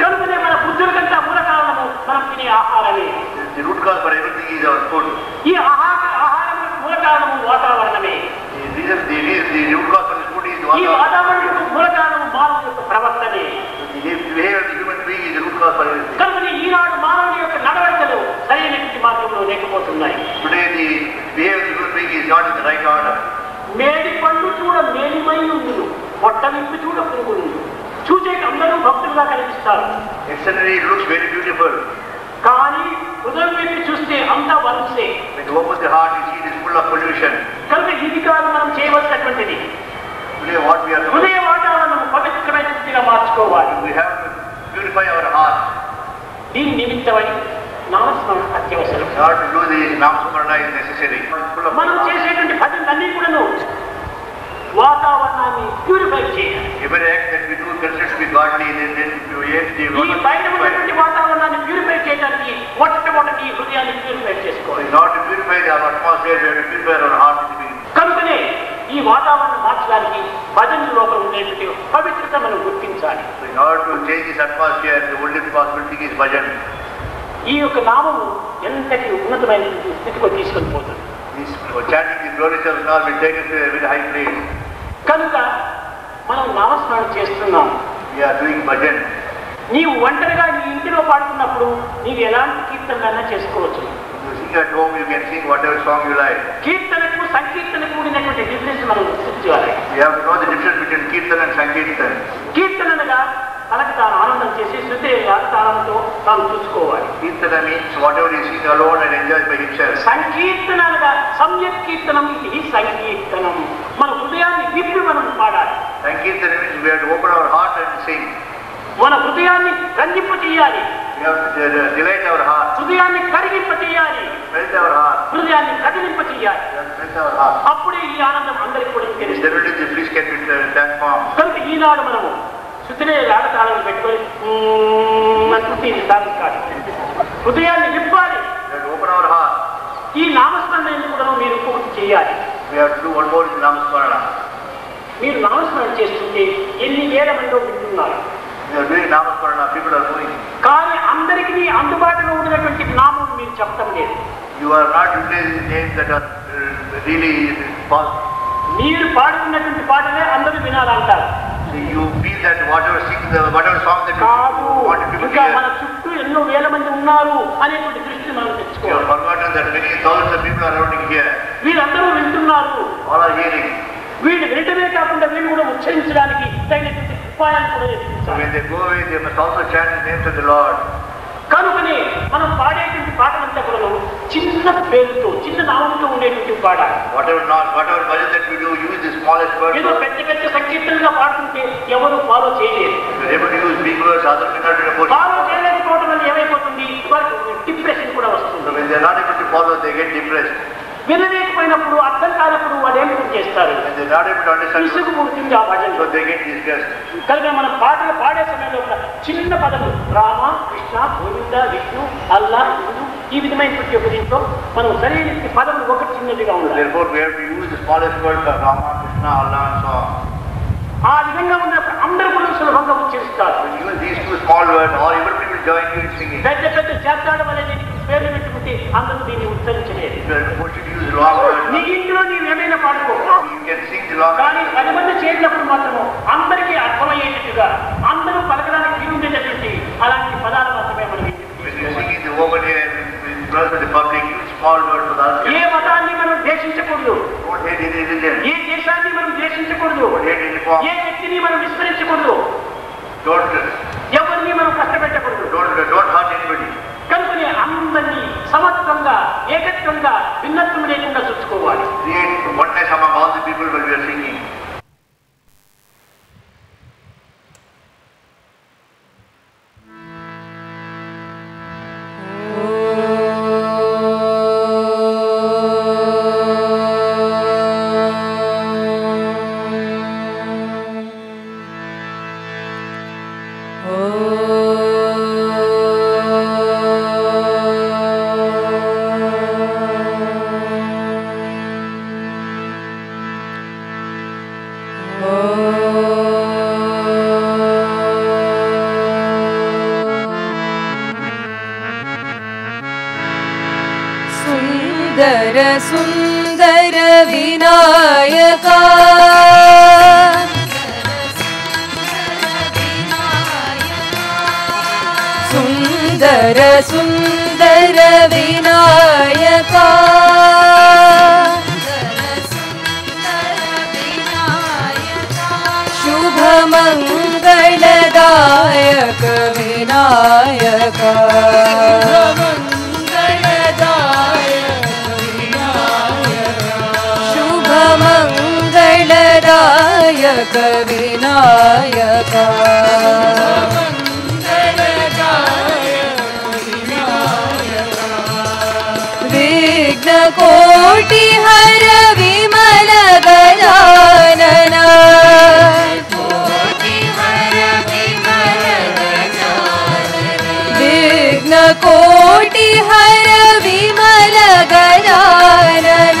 Speaker 4: కనుకనే మన బుద్ధుల కంటే మూల కారణము మనం తినే ఆహారమే
Speaker 5: the root cause for everything is our food.
Speaker 4: ఈ ఆహార ఆహారం మూల కారణము వాతావరణమే
Speaker 5: The reason, the the root cause for The behavior of the human being is the root cause for everything.
Speaker 4: కనుక ఈనాడు మానవుని యొక్క నడవడికలు సరైనటువంటి మార్గంలో లేకపోతున్నాయి
Speaker 5: Today the behavior of the human being is not in the right order.
Speaker 4: మేడి పండు చూడ మేలిమై ఉండును పొట్ట విప్పి చూడ పురుగులు చూసే అందరూ భక్తులుగా కనిపిస్తారు
Speaker 5: it looks very beautiful.
Speaker 4: కానీ హృదయం విప్పి చూస్తే అంతా వలసే
Speaker 5: you open the heart, you see it is full of pollution.
Speaker 4: కనుక ఇది కాదు మనం చేయవలసినటువంటిది
Speaker 5: Today what we are supposed
Speaker 4: హృదయ వాతావరణం పవిత్రమైన స్థితిగా మార్చుకోవాలి
Speaker 5: we have to purify our heart.
Speaker 4: దీని నిమిత్తమై నామస్మరణ అత్యవసరం
Speaker 5: order to do this, Namsmarana is necessary. Full of
Speaker 4: మనం చేసేటువంటి భజనలన్నీ కూడాను వాతావరణాన్ని ప్యూరిఫై చేయాలి
Speaker 5: Every act that we do considered to be godly, then, then you act the
Speaker 4: ఈ బయట ఉన్నటువంటి వాతావరణాన్ని ప్యూరిఫై చేయడానికి మొట్టమొదటి హృదయాన్ని ప్యూరిఫై చేసుకోవాలి
Speaker 5: order to purify our atmosphere, we have to purify our heart the.
Speaker 4: కనుకనే ఈ వాతావరణం మార్చడానికి భజన లోపల ఉండేటువంటి పవిత్రత మనం గుర్తించాలి.
Speaker 5: భజన్
Speaker 4: ఈ యొక్క నామము ఎంతటి ఉన్నతమైన స్థితిలో తీసుకొని పోతుంది. కనుక మనం నామస్మరణ చేస్తున్నాం. నీవు ఒంటరిగా నీ ఇంటిలో పాడుతున్నప్పుడు నీవు ఎలాంటి కీర్తన చేసుకోవచ్చు. సంకీర్తన కూడినటువంటి డిఫరెన్స్ మనం
Speaker 5: చూపించాలి డిఫరెన్స్ బిట్వీన్ కీర్తన అండ్ సంకీర్తన.
Speaker 4: కీర్తన తనకు తాను ఆనందం చేసి శృతి గారు తాను చూసుకోవాలి.
Speaker 5: కీర్తనని whatever is his enjoy by his
Speaker 4: self సంకీర్తనలుగా సమ్యక్ కీర్తనం ఇది సంకీర్తనం. మన హృదయాన్ని విప్పి మనం పాడాలి.
Speaker 5: సంకీర్తన open our heart and sing
Speaker 4: మన హృదయాన్ని రంజింప చేయాలి
Speaker 5: uh,
Speaker 4: హృదయాన్ని కరిగింప చేయాలి. హృదయాన్ని కదిలింప చేయాలి. అప్పుడే ఈ ఆనందం అందరికి కూడా
Speaker 5: uh.
Speaker 4: కనుక ఈనాడు మనము శుద్ధినే రాగతాళం పెట్టుకొని అనుకుంటే ఇది కాదు హృదయాన్ని నింపాలి. ఈ నామస్మరణ కూడా మీరు ఇంకొకటి చేయాలి
Speaker 5: Namasmarana.
Speaker 4: మీరు నామస్మరణ చేస్తుంటే ఎన్ని వేల మందో వింటున్నారు
Speaker 5: People are doing.
Speaker 4: కానీ అందరికీ అందుబాటులో ఉన్నటువంటి నామం మీరు చెప్పడం లేదు
Speaker 5: utilizing names that are uh, really possible.
Speaker 4: మీరు పాడుతున్నటువంటి పాటలే అందరూ వినాలంటారు
Speaker 5: So you feel that whatever sing, the, whatever song that
Speaker 4: కాదు ఇంకా మన చుట్టూ ఎన్నో వేల మంది ఉన్నారు అనేటువంటి దృష్టిని మనం తెచ్చుకోవాలి
Speaker 5: forgotten that many thousands of people are around here.
Speaker 4: వీళ్ళందరూ వింటున్నారు
Speaker 5: All are hearing.
Speaker 4: వీళ్ళు వినటమే కాకుండా వీళ్ళు కూడా ఉత్సహించడానికి తగినటువంటి కనుకని మనం పాడేటువంటి పాట అంతా కూడా చిన్న పేరుతో చిన్న నామంతో ఉండేటువంటి పాడాలి పెద్ద పెద్ద సంకీర్తనంగా పాడుతుంటే ఎవరు ఫాలో
Speaker 5: చేయలేదు
Speaker 4: ఫాలో చేయలేకపోవడం వల్ల ఏమైపోతుంది? వారికి డిప్రెషన్ కూడా వస్తుంది. వినలేకపోయినప్పుడు అర్థం కానప్పుడు వాళ్ళు ఏం చేస్తారు?
Speaker 5: When they're not able to understand,
Speaker 4: విసుగు పుడుతుంది ఆ భజన. కనుక మనం పాటలు పాడే సమయంలో చిన్న పదము రామ కృష్ణ గోవింద విష్ణు అల్లా హిందూ ఈ విధమైనటువంటి ఒక దీంట్లో మనం సరైన పదములు ఒక చిన్నదిగా ఉండాలి. ఆ విధంగా ఉన్నప్పుడు అందరూ కూడా సులభంగా ఉచ్చరిస్తారు. పెద్ద పేర్లు పెట్టుకుంటే అందరూ దీన్ని ఉచ్చరించలేదు నీ ఇంట్లో నీవు ఏమైనా పాడుకో. కానీ పది మంది చేరినప్పుడు మాత్రము అందరికీ అర్థమయ్యేటట్టుగా అందరూ పలకడానికి వీలుండేటటువంటి అలాంటి పదాలు మాత్రమే మనం ఏ. మతాన్ని మనం ద్వేషించకూడదు. ఏ దేశాన్ని మనం ద్వేషించకూడదు. ఏ వ్యక్తిని మనం విస్మరించకూడదు ఎవరిని మనం కష్టపెట్టకూడదు. కనుకనే అందరినీ సమత్వంగా ఏకత్వంగా భిన్నత్వం లేకుండా చూసుకోవాలి
Speaker 2: விநாயகா மங்களதாய சுபமங்களதாய கவிநாயகா कोटि हर विमल गजानन।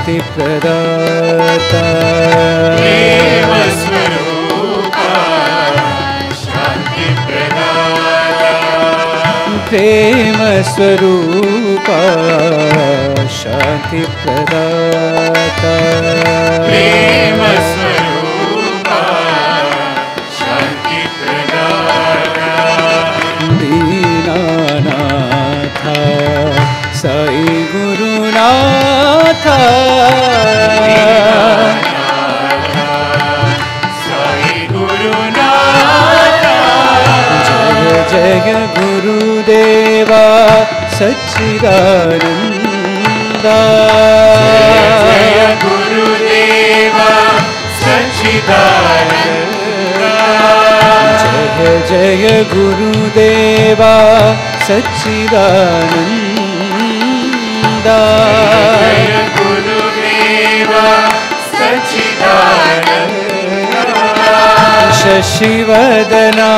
Speaker 6: शांति प्रदाता। प्रेम स्वरूपा शांति प्रदाता।
Speaker 7: प्रेम स्वरूप शांति प्रदाता।
Speaker 6: दीनानाथा जय गुरुदेवा सच्चिदानन्दा।
Speaker 7: जय गुरुदेवा सच्चिदानन्दा।
Speaker 6: जय जय गुरुदेवा सच्चिदानन्दा।
Speaker 7: जय गुरुदेवा सच्चिदानन्दा।
Speaker 6: शशिवदना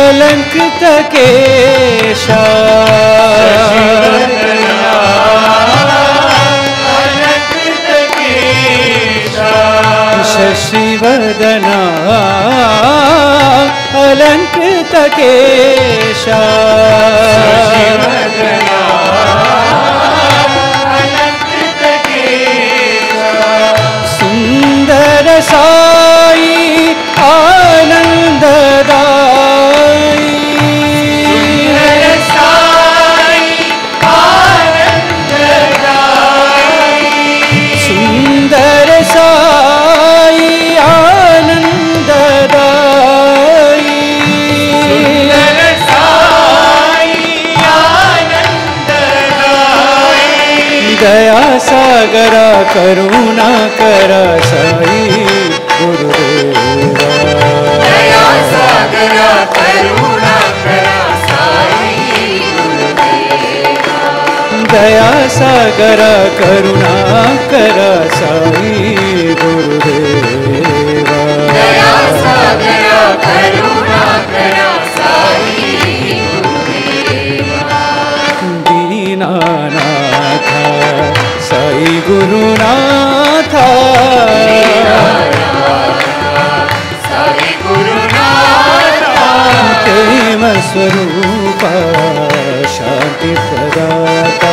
Speaker 6: अलङ्कृतकेशा शशिवदना अलङ्कृतकेशा करा करुणा करा साई गुरुदेवा। दया सागरा करुणा करा साई गुरुदेवा। दया सागरा करुणा करा साई गुरुदेवा। दया सागरा करुणा करा गुरुनाथ। प्रेम स्वरूप शांति प्रदाता।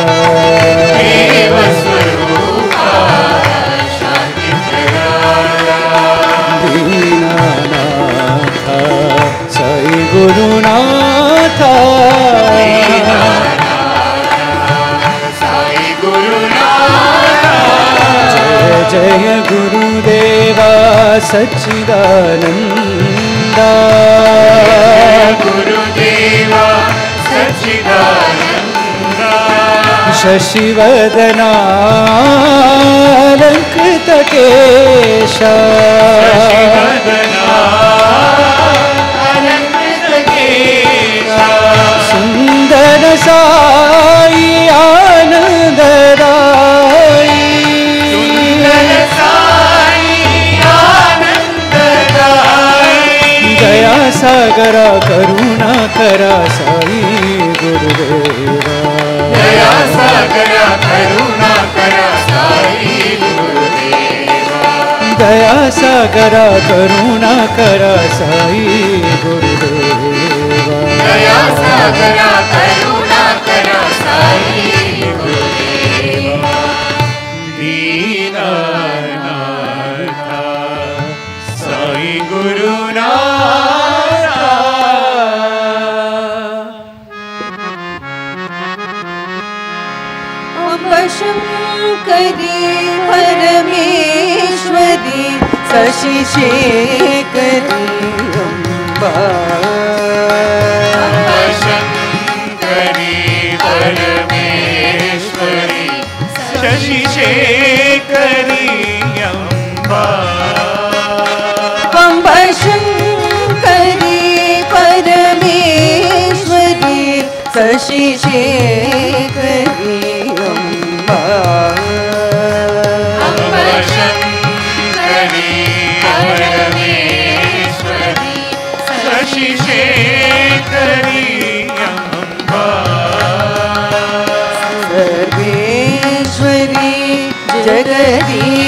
Speaker 6: जय गुरुदेवा सच्चिदानन्दा।
Speaker 7: गुरुदेव सच्चिदानन्दा।
Speaker 6: शशिवदना अलङ्कृतकेशा सुन्दर साई सागरा करुणा करा साई गुरुदेवा।
Speaker 7: दया सागरा करुणा करा साई
Speaker 6: दया सागरा करुणा करा साई गुरुदेवा।
Speaker 7: दया सागरा करुणा करा साई दीनानाथ साई गुरुनाथ।
Speaker 8: परमेश्वरी शशिशेखरी अम्बा
Speaker 7: शङ्करी परमेश्वरी शशिशेखरी अम्बा
Speaker 8: अम्बा शङ्करी परमेश्वरी शशिशेखरी
Speaker 7: 学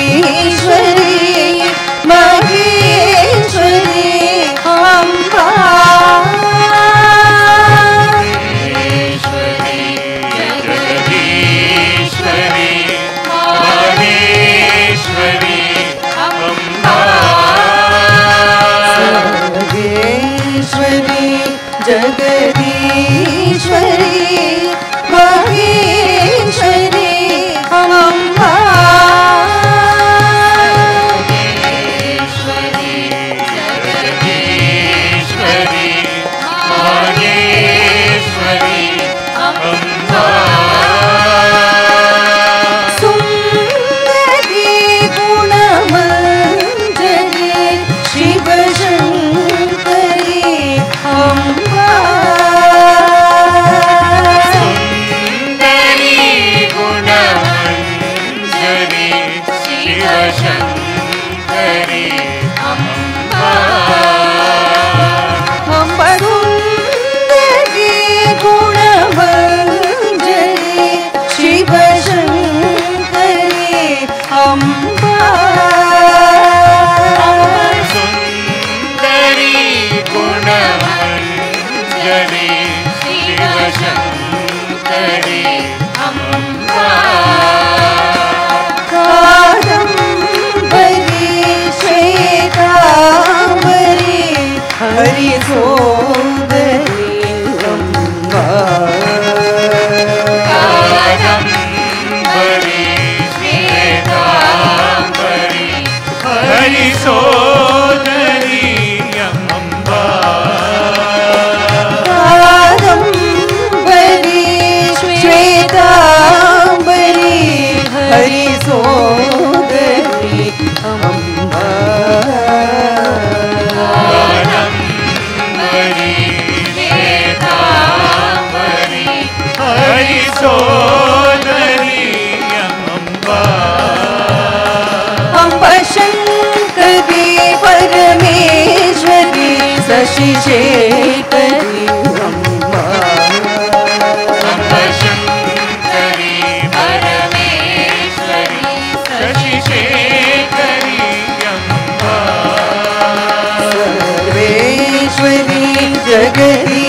Speaker 7: गई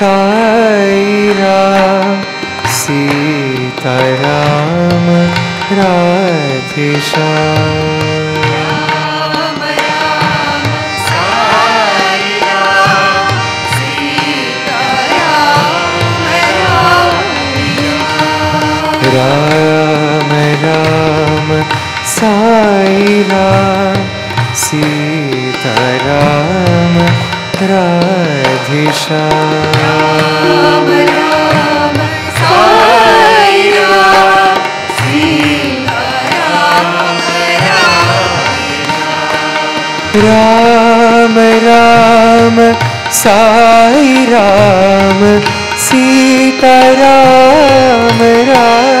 Speaker 7: साई राम सीता राम राधे श्याम राम राम साई राम सीता राम राधेशा राम राम साई राम सीता राम राम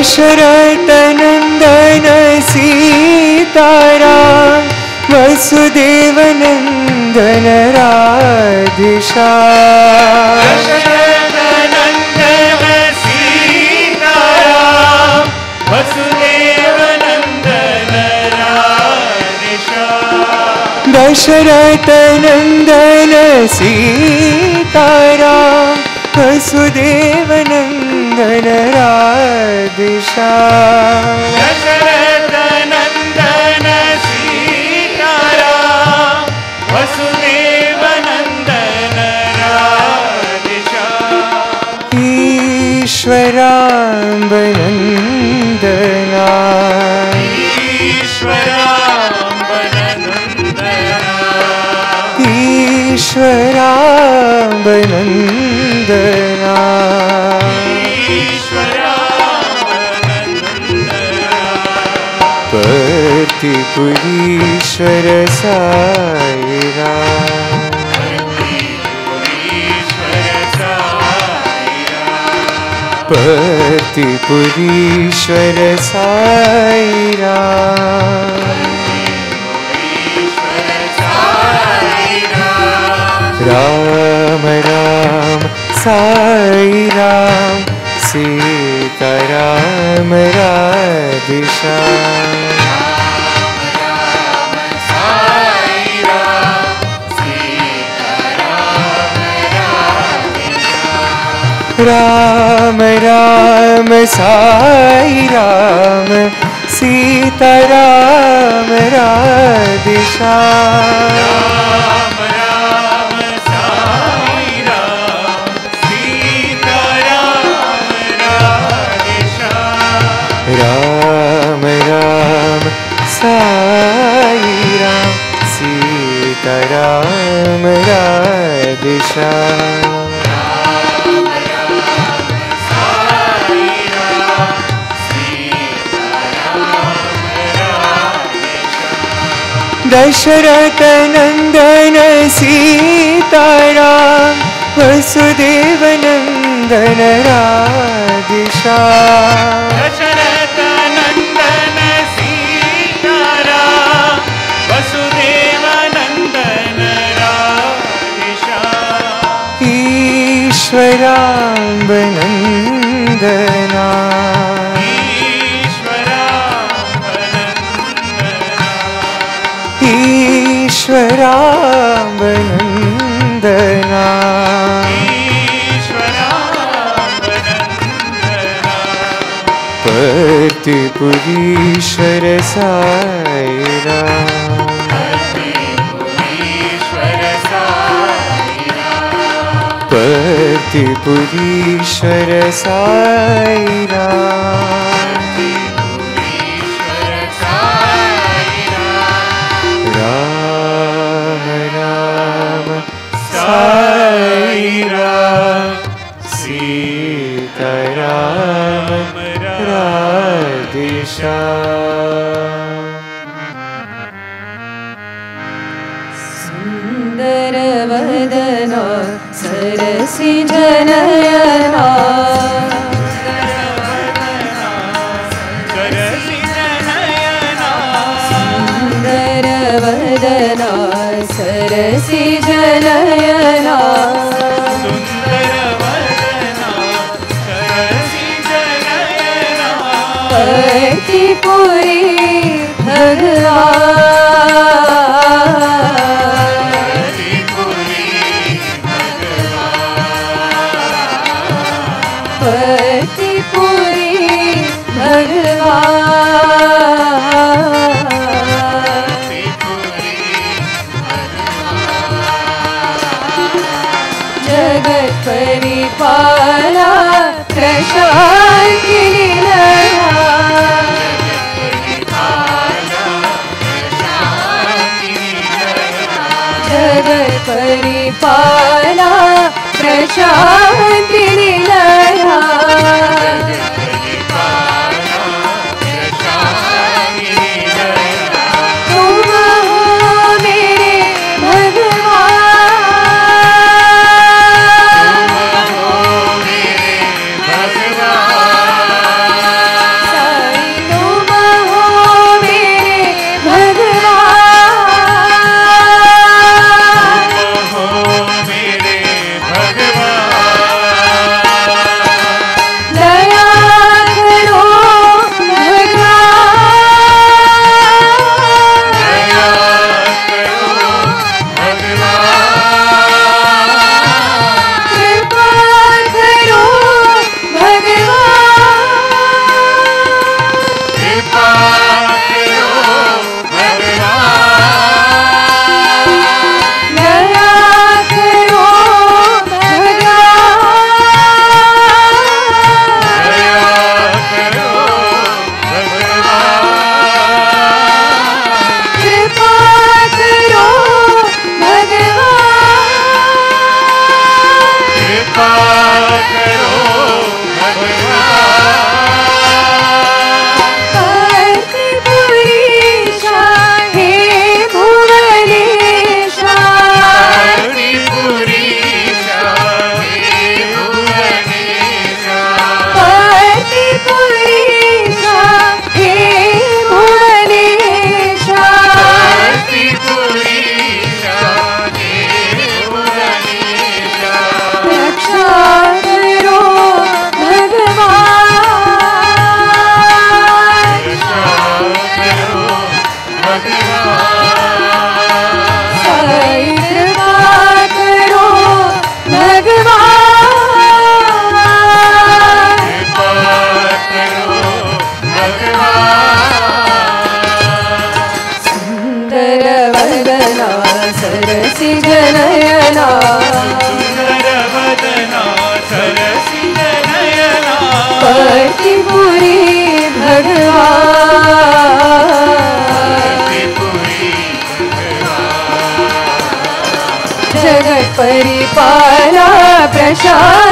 Speaker 9: दशरथनन्दन सीतारा वसुदेवनन्दन राधिशा दशरथनन्दन
Speaker 7: सीतारा वसुदेवनन्दन नंदन दशरथनन्दन सीतारा वसुदेवन नंदन राधिशा दशरथ नंदन सीतारा वसुदेव नंदन
Speaker 9: राधिशा
Speaker 7: ईश्वराम्ब नंदना ईश्वराम्ब नंदना
Speaker 9: ईश्वराम्ब
Speaker 7: नंदना पर्तिपुरीश्वर साईरा
Speaker 9: पतिपुरीश्वर साई राम राम राम साई राम सीता राम राधिशा राम राम साई राम सीता राम राधिशा राम राम साई राम सीता राम राधिशा दशरथनन्दन सीतारा वसुदेवानन्दनरा दिशा
Speaker 10: दशरथ सीतारा
Speaker 9: वसुदेवानन्दनरा
Speaker 7: दिशा ईश्वराबनन्द त्रिपुरीश्वरीश्वरसा पत्रिपुरीश्वर पूरी भगवान प्रशांति 人生。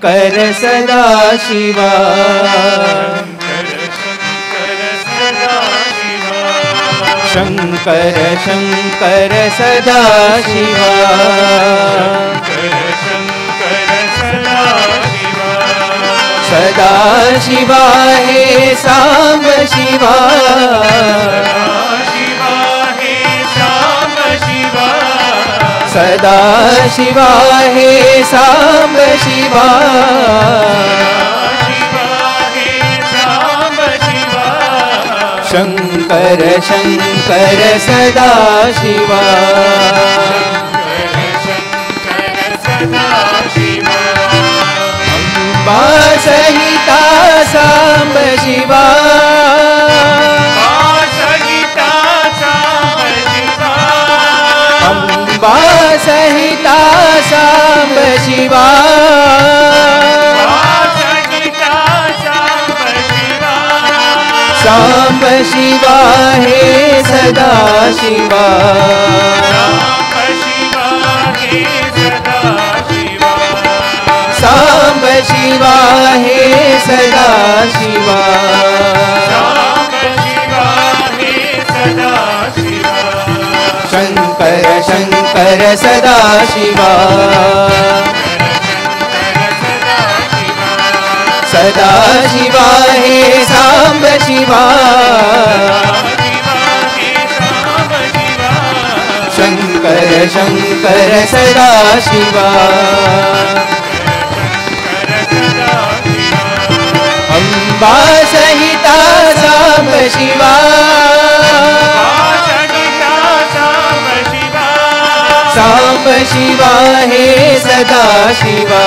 Speaker 11: शङ्कर सदा शिवा। शङ्कर शङ्कर सदा शिवा। सदा शिवा हे साम्ब शिवा। सदा शिवा हे साम्ब शिवा। शंकर शंकर सदा शिवा। अम्बा सहिता साम्ब शिवा। सहिता शाम शिवा। शाम शिवा हे सदा शिवा। शाम शिवा हे सदा शिवा। शाम शिवा हे सदा शङ्कर शङ्कर सदा शिवा सदा शिवा हे साम्ब शिवा। शङ्कर शङ्कर सदा शिवा अम्बा सहिता साम्ब शिवा। साम्ब शिवा हे सदा शिवा।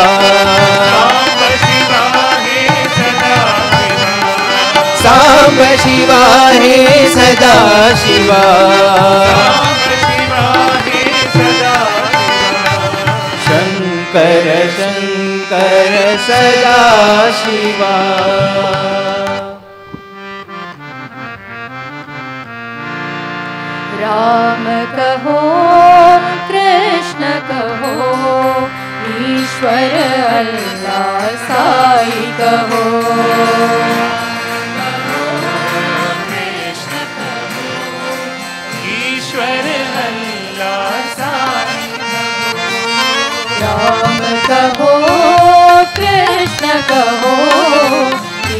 Speaker 11: साम्ब शिवा हे सदा शिवा। शंकर शंकर सदा शिवा।
Speaker 2: राम कहो ईश्वर अल्लाह साई कहो
Speaker 7: ईश्वर अल्लाह साई
Speaker 2: राम कहो कृष्ण कहो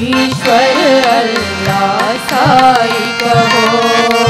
Speaker 2: ईश्वर अल्लाह साई कहो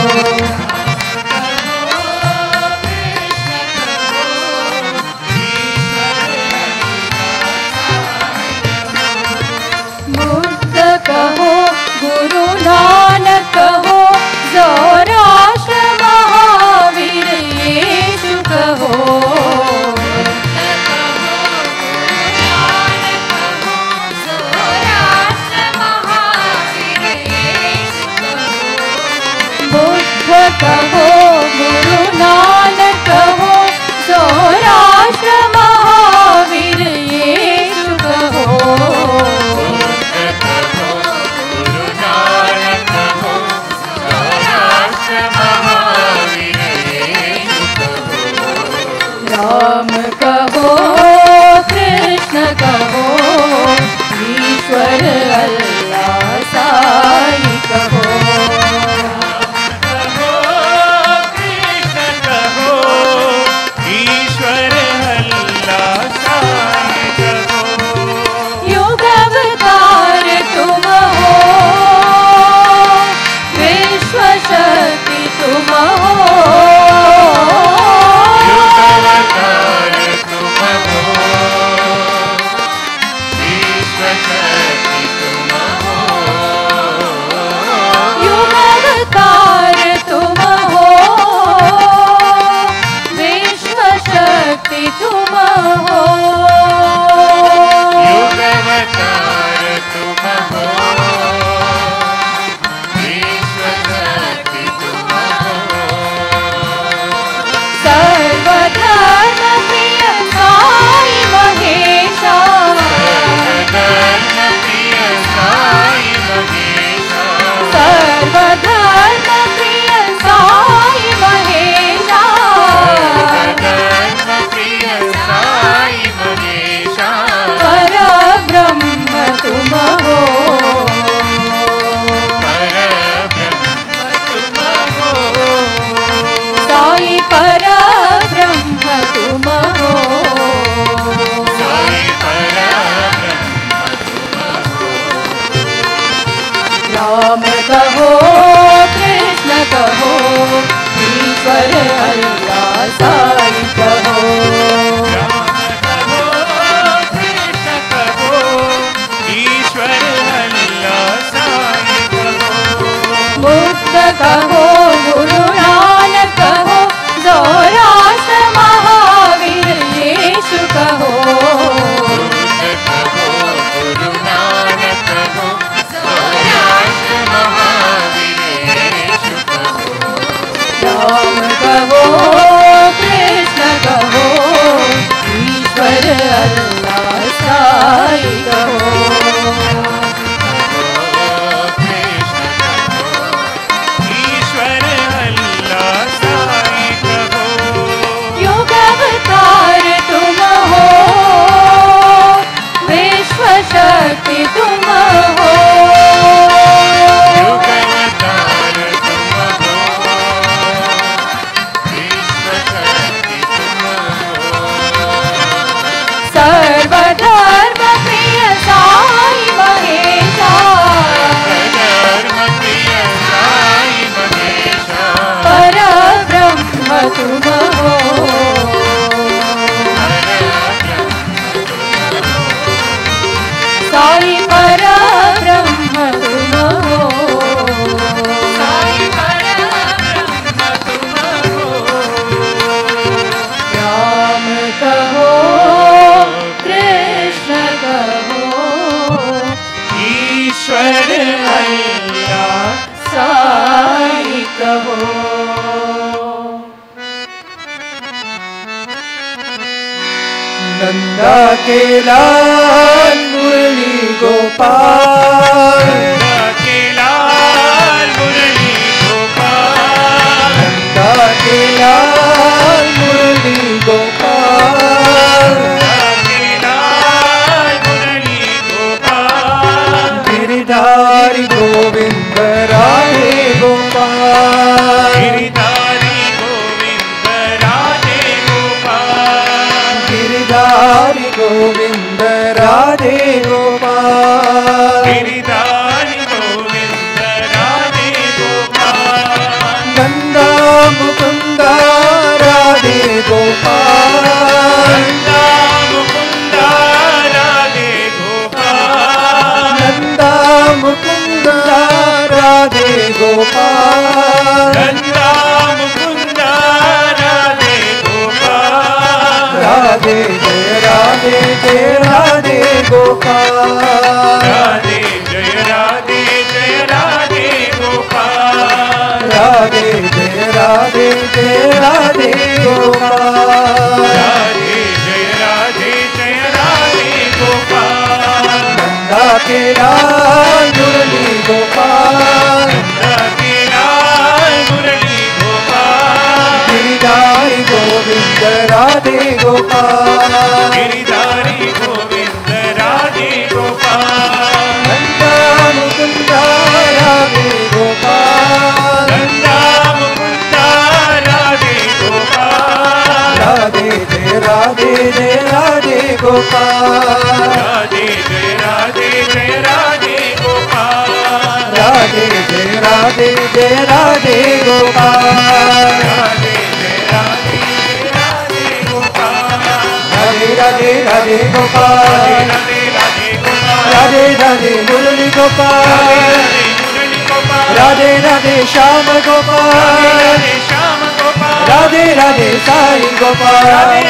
Speaker 2: साई
Speaker 12: गोपाल।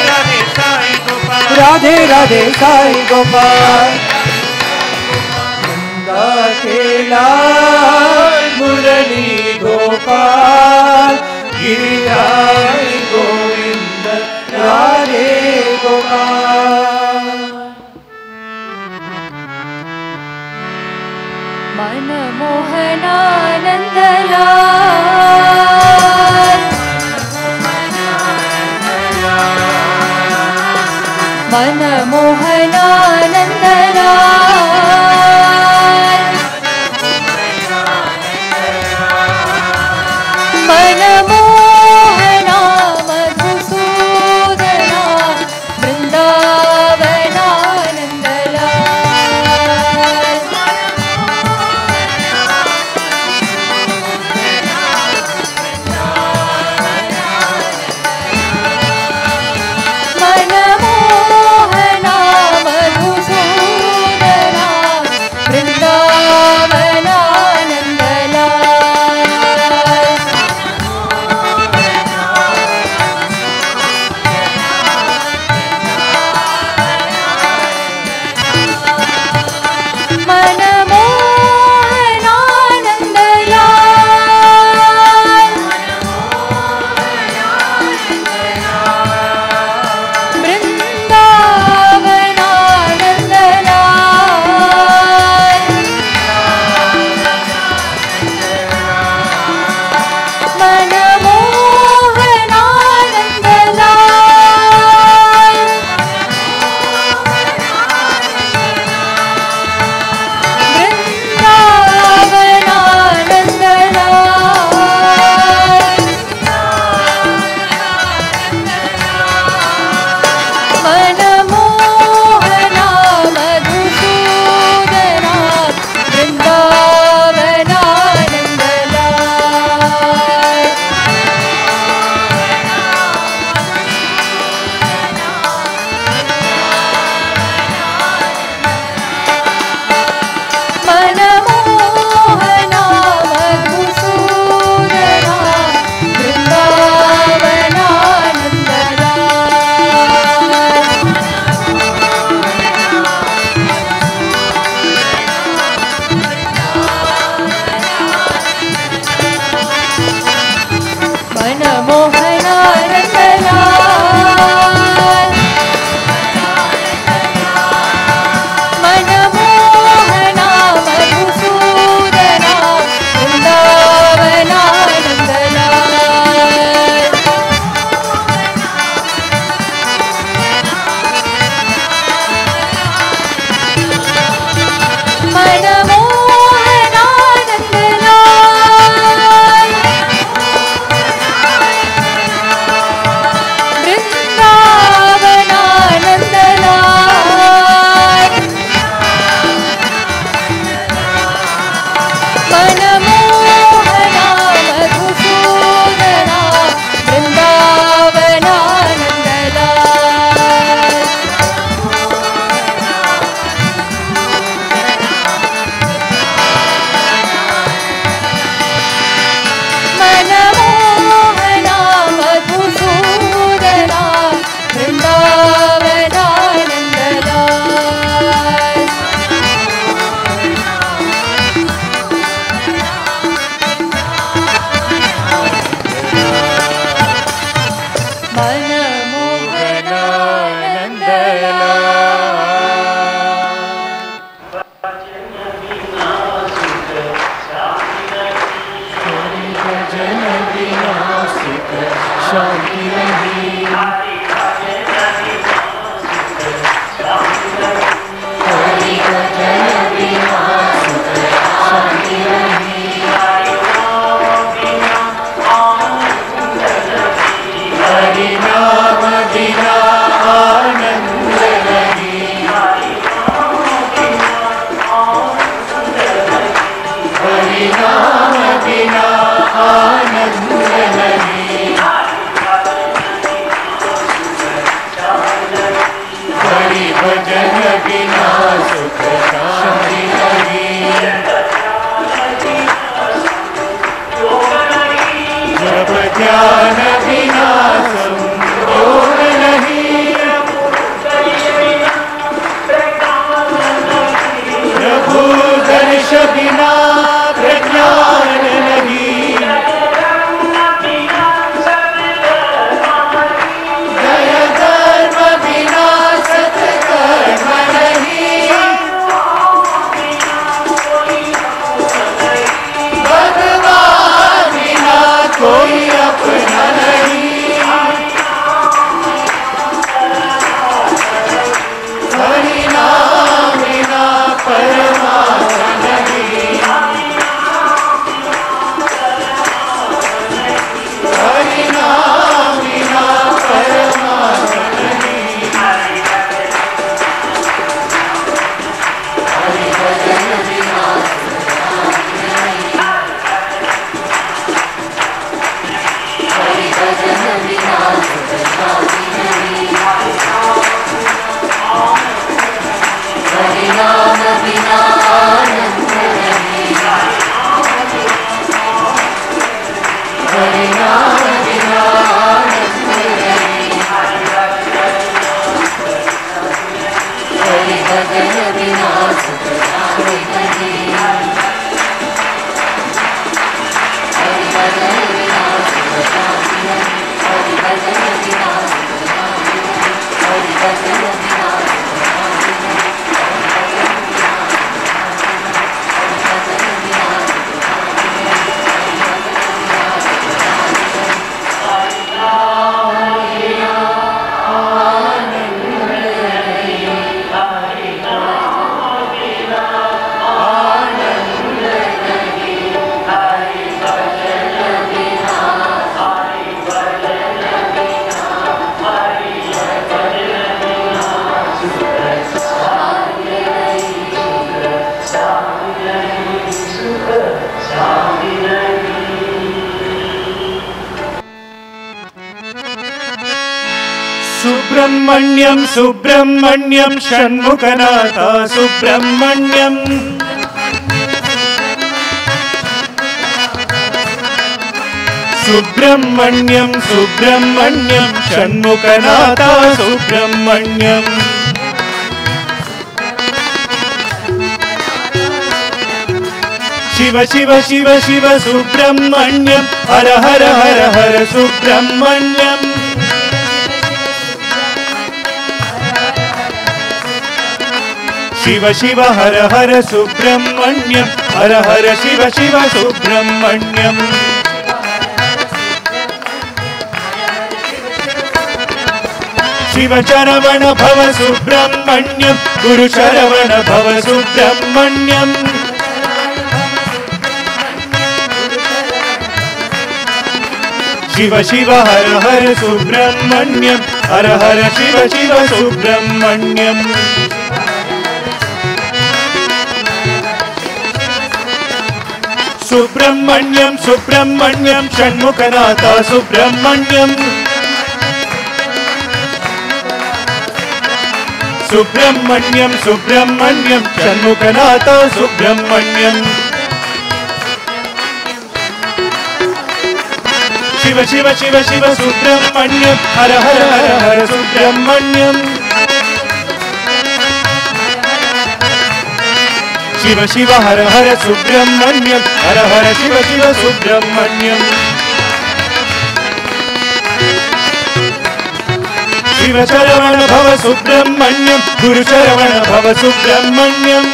Speaker 12: राधे
Speaker 13: राधे
Speaker 12: साई गोपाल।
Speaker 2: Lord. सुब्रह्मण्यं षण्मुखनाथ सुब्रह्मण्यम्। सुब्रह्मण्यं सुब्रह्मण्यं षण्मुखनाथ सुब्रह्मण्यम्। शिव
Speaker 7: शिव शिव शिव सुब्रह्मण्यं हर हर हर हर सुब्रह्मण्यम्। शिव शिव, हर हर सुब्रह्मण्यम। हर हर शिव शिव, सुब्रह्मण्यम। शिवशरवण भव सुब्रह्मण्यं गुरुशरवण भव सुब्रह्मण्यम। शिव शिव, हर हर सुब्रह्मण्यं हर हर शिव शिव, सुब्रह्मण्यम। सुब्रह्मण्यं सुब्रह्मण्यं षण्मुखनाथ सुब्रह्मण्यम्। सुब्रह्मण्यं सुब्रह्मण्यं षण्मुखनाथ सुब्रह्मण्यम्। शिव शिव शिव शिव सुब्रह्मण्यं हर हर हर हर सुब्रह्मण्यम्। शिव शिव हर हर सुब्रह्मण्यम। हर हर शिव शिव सुब्रह्मण्यम। शिव चरवण भव सुब्रह्मण्यम। गुरु चरवण भव सुब्रह्मण्यम।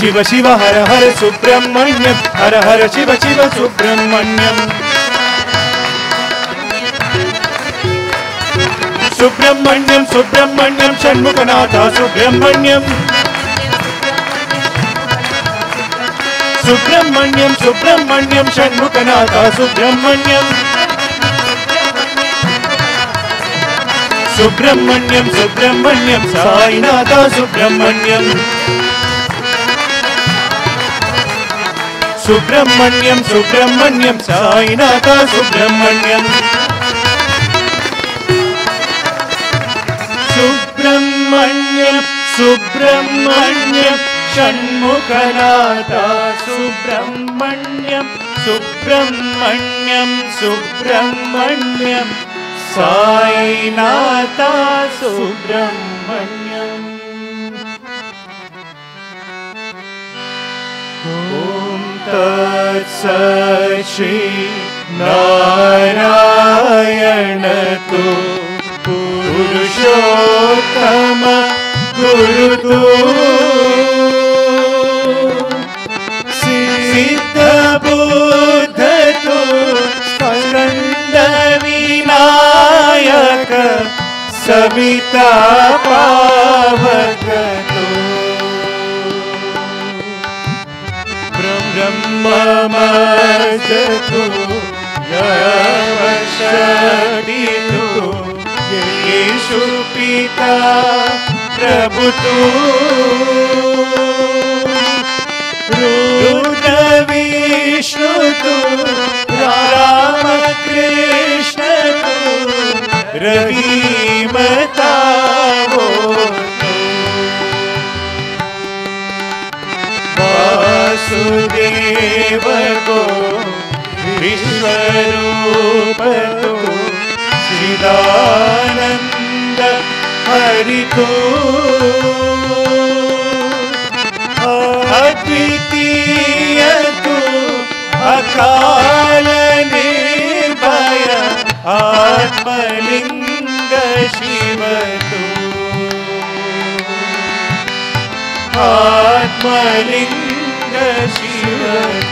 Speaker 7: शिव शिव हर हर सुब्रह्मण्यम। हर हर शिव शिव सुब्रह्मण्यम। సుబ్రహ్మణ్యం సుబ్రహ్మణ్యం సుబ్రహ్మణ్యం షణ్ముఖనాథ సుబ్రహ్మణ్యం సుబ్రహ్మణ్యం సుబ్రహ్మణ్యం షణ్ముఖనాథ సుబ్రహ్మణ్యం సుబ్రహ్మణ్యం సుబ్రహ్మణ్యం సాయినాథ సుబ్రహ్మణ్యం సుబ్రహ్మణ్యం సుబ్రహ్మణ్యం సాయినాథ సుబ్రహ్మణ్యం ्रह्मण्यम् सुब्रह्मण्यम् षण्मुखलाता सुब्रह्मण्यम् सुब्रह्मण्यम् सुब्रह्मण्यम् सायनाता सुब्रह्मण्यम् ॐ तत्सत् श्री नारायणतु पुरुषोत्तम गुरुतो सिद्धबुद्धतो स्कन्दविनायक सविता पावकतो। ब्रह्ममजतो यवशदितो यीशु पिता, प्रभु तू। विष्णु तू, राम कृष्ण तू, रवि बताओ वासुदेव को विश्वरूप तू श्रीदा জানিতো অদ্বিতীয় তু অকাল নির্ভয় আত্মলিঙ্গ শিব তু Atmalinga Shiva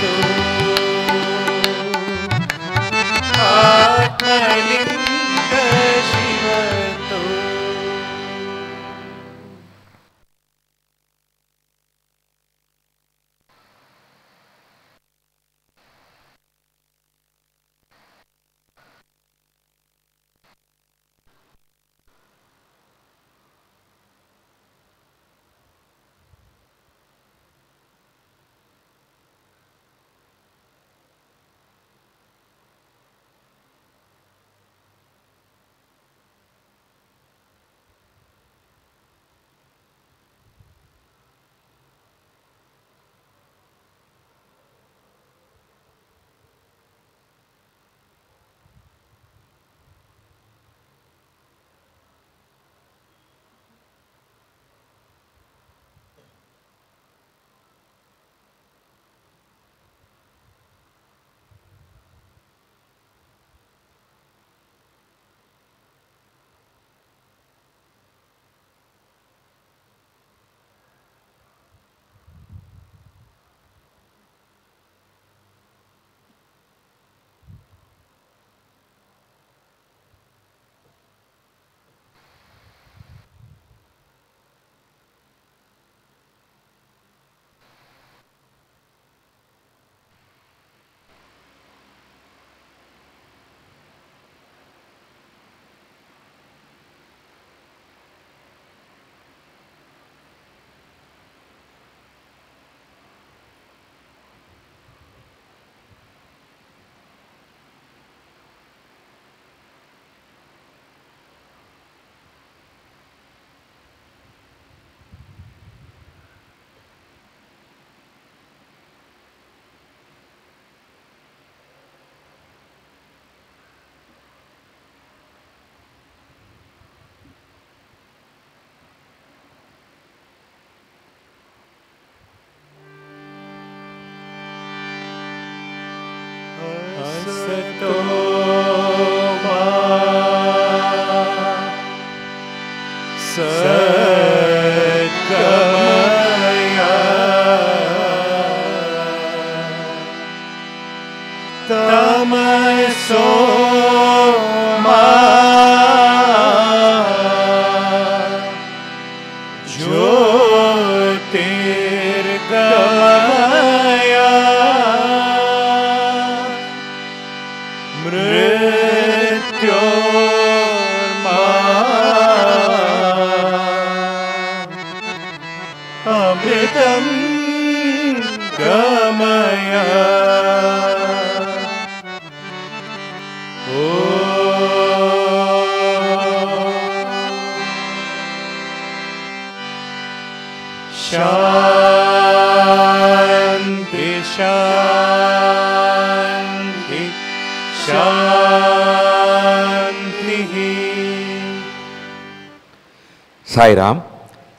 Speaker 14: Sai Ram,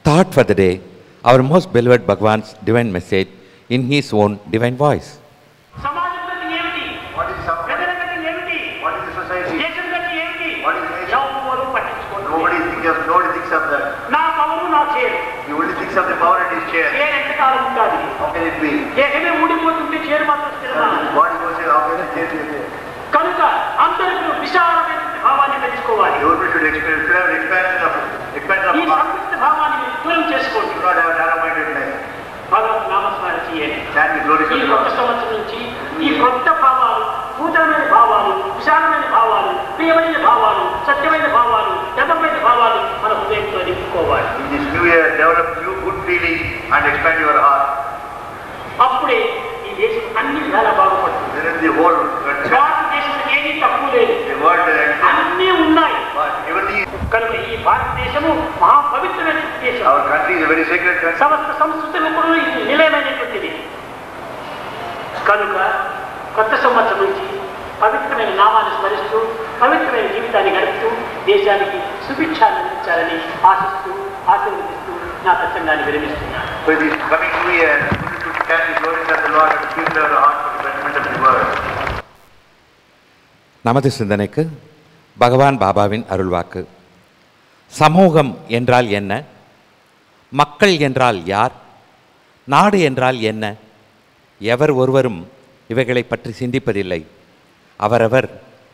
Speaker 14: thought for the day, our most beloved Bhagwan's divine message in his own divine voice.
Speaker 5: Expand your heart.
Speaker 4: అప్పుడే ఈ దేశం అన్ని విధాలా బాగుపడుతుంది
Speaker 5: the whole country,
Speaker 4: తక్కువ లేదు
Speaker 5: the world exists.
Speaker 4: అన్నీ ఉన్నాయి
Speaker 5: But
Speaker 4: కనుక ఈ భారతదేశము మహా పవిత్రమైన దేశం
Speaker 5: our country is a very sacred country.
Speaker 4: సమస్త సంస్కృతులు కూడా ఇది నిలయమైనటువంటిది కనుక కొత్త సంవత్సరం నుంచి పవిత్రమైన నామాన్ని స్మరిస్తూ పవిత్రమైన జీవితాన్ని గడుపుతూ దేశానికి సుభిక్షాన్ని అందించాలని ఆశిస్తూ ఆశీర్వదిస్తూ
Speaker 14: நமது சிந்தனைக்கு பகவான் பாபாவின் அருள்வாக்கு. சமூகம் என்றால் என்ன? மக்கள் என்றால் யார்? நாடு என்றால் என்ன? எவர் ஒருவரும் இவைகளை பற்றி சிந்திப்பதில்லை. அவரவர்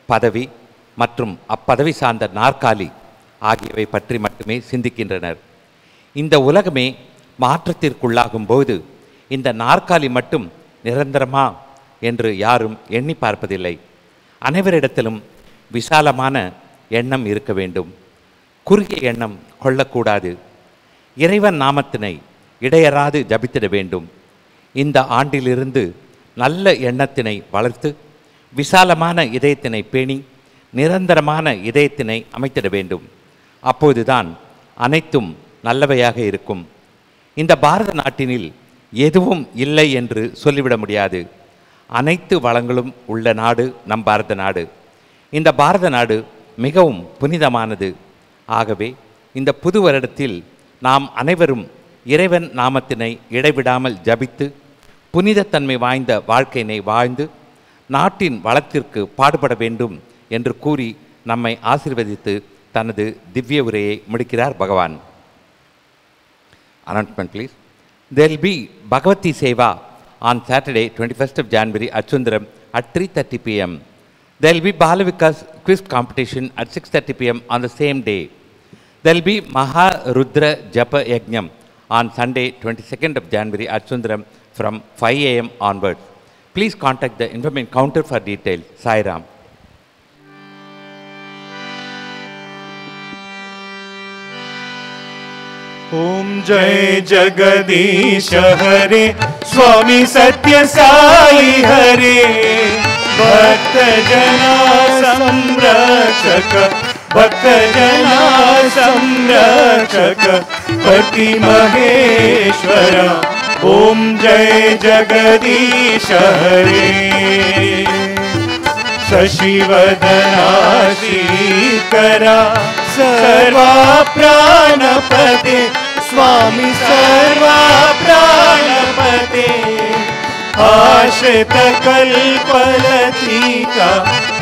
Speaker 14: பதவி மற்றும் அப்பதவி சார்ந்த நாற்காலி ஆகியவை பற்றி மட்டுமே சிந்திக்கின்றனர். இந்த உலகமே மாற்றத்திற்குள்ளாகும் போது இந்த நாற்காலி மட்டும் நிரந்தரமா என்று யாரும் எண்ணி பார்ப்பதில்லை. அனைவரிடத்திலும் விசாலமான எண்ணம் இருக்க வேண்டும். குறுகிய எண்ணம் கொள்ளக்கூடாது. இறைவன் நாமத்தினை இடையறாது ஜபித்திட வேண்டும். இந்த ஆண்டிலிருந்து நல்ல எண்ணத்தினை வளர்த்து விசாலமான இதயத்தினை பேணி நிரந்தரமான இதயத்தினை அமைத்திட வேண்டும். அப்போதுதான் அனைத்தும் நல்லவையாக இருக்கும். இந்த பாரத நாட்டினில் எதுவும் இல்லை என்று சொல்லிவிட முடியாது. அனைத்து வளங்களும் உள்ள நாடு நம் பாரத நாடு. இந்த பாரத நாடு மிகவும் புனிதமானது. ஆகவே இந்த புது வருடத்தில் நாம் அனைவரும் இறைவன் நாமத்தினை இடைவிடாமல் ஜபித்து புனிதத்தன்மை வாய்ந்த வாழ்க்கையினை வாழ்ந்து நாட்டின் வளத்திற்கு பாடுபட வேண்டும் என்று கூறி நம்மை ஆசிர்வதித்து தனது திவ்ய உரையை முடிக்கிறார் பகவான். Announcement please. There will be Bhagavati Seva on Saturday, 21st of January at Sundaram at 3.30 p.m. There will be Balavikas quiz competition at 6.30 p.m. on the same day. There will be Maharudra Japa Yajnam on Sunday, 22nd of January at Sundaram from 5 a.m. onwards. Please contact the information counter for details. Sai
Speaker 7: ॐ जय जगदीश हरे। स्वामी सत्य साई हरे। भक्त जना संरक्षक भक्त जना संरक्षक, पति महेश्वर। ॐ जय जगदीश हरे। शशिवदना श्रीकरा सर्वाप्राणपते। स्वामी सर्वाप्राणपते। आश्रितकल्पलतिका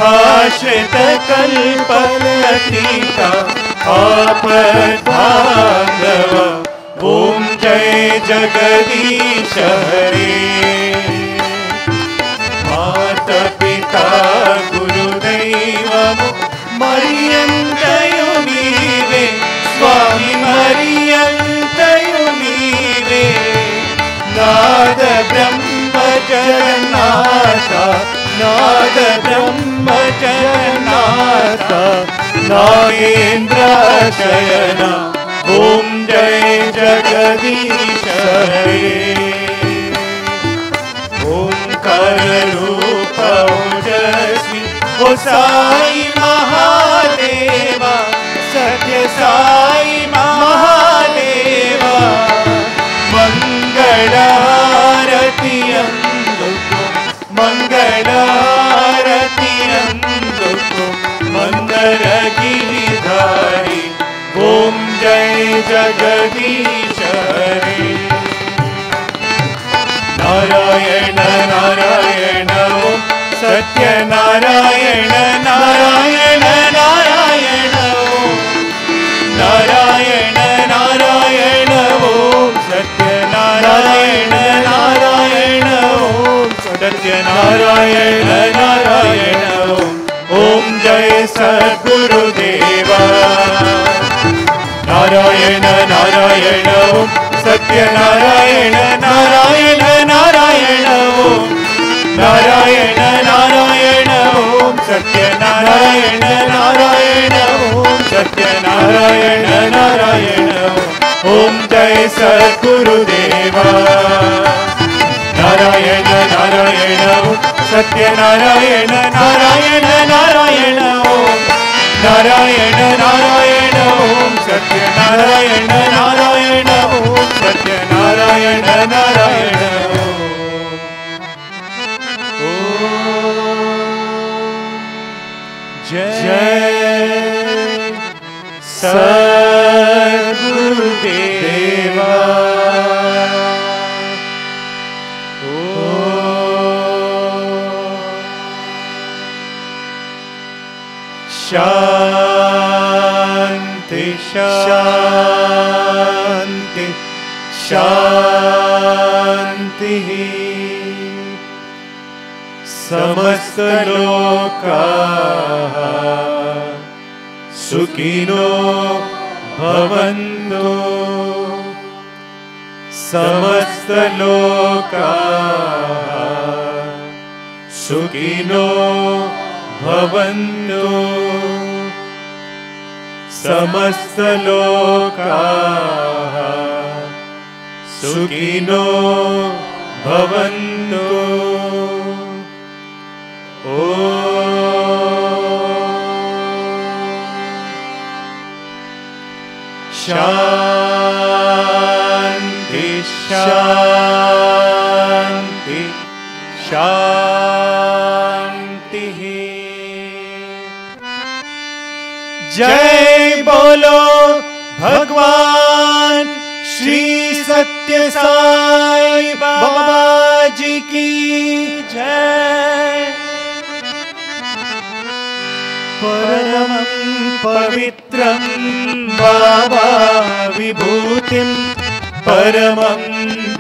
Speaker 7: आश्रितकल्पलतिका आपद्भागव ओम जय जगदीश हरे। माता पिता गुरुदेव नाद ब्रह्म जगन्नाथा नाद ब्रह्म जगन्नाथा नागेन्द्र शयना ॐ जय जगदीश हरे ॐ कररूप ओजस्वी, ओ साई जगदीश हरे नारायण नारायण सत्य नारायण नारायण नारायण नारायण नारायण ओ सत्य नारायण नारायण ओ सत्य नारायण नारायण ओम जय सद्गुरु नारायण ओम सत्य नारायण नारायण नारायण ओम नारायण नारायण ओम सत्य नारायण नारायण ओम सत्य नारायण नारायण ओम जय सद्गुरुदेवा। नारायण नारायण ओम सत्य नारायण नारायण नारायण ओम नारायण नारायण ओम सत्य नारायण नारायण ओम सत्य नारायण नारायण जय जय स स्तनो सुखिनो भवन्तु। समस्तलोका सुखिनो भवन्तु। समस्तलोका सुखिनो भवन्तु। शांति शांति शांति जय बोलो भगवान श्री सत्य साई बाबा जी की जय। परमं पवित्रं बाबा विभूतिं परमं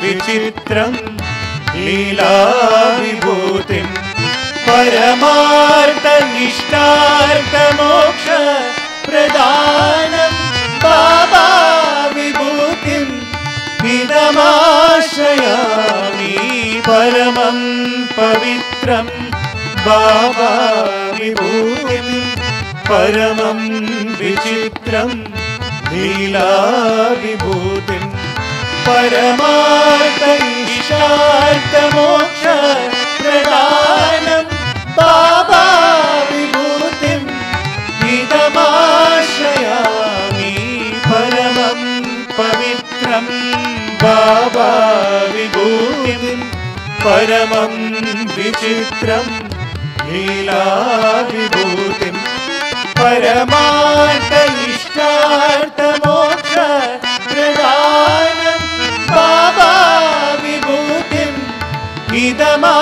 Speaker 7: विचित्रं लीला विभूतिं परमार्थनिष्ठार्थमोक्ष प्रदानं बाबा विभूतिं इदमाश्रयामि परमं पवित्रं बाबा विभूतिं परमं विचित्रं लीलाविभूतिं। परमार्थैशार्थमोक्षप्रदानं बाबाविभूतिं हितमाश्रयामि। परमं पवित्रं बाबाविभूतिं। परमं विचित्रं लीलाविभूतिम् परमार्थ इष्टार्थ बाबा विभूति इदमा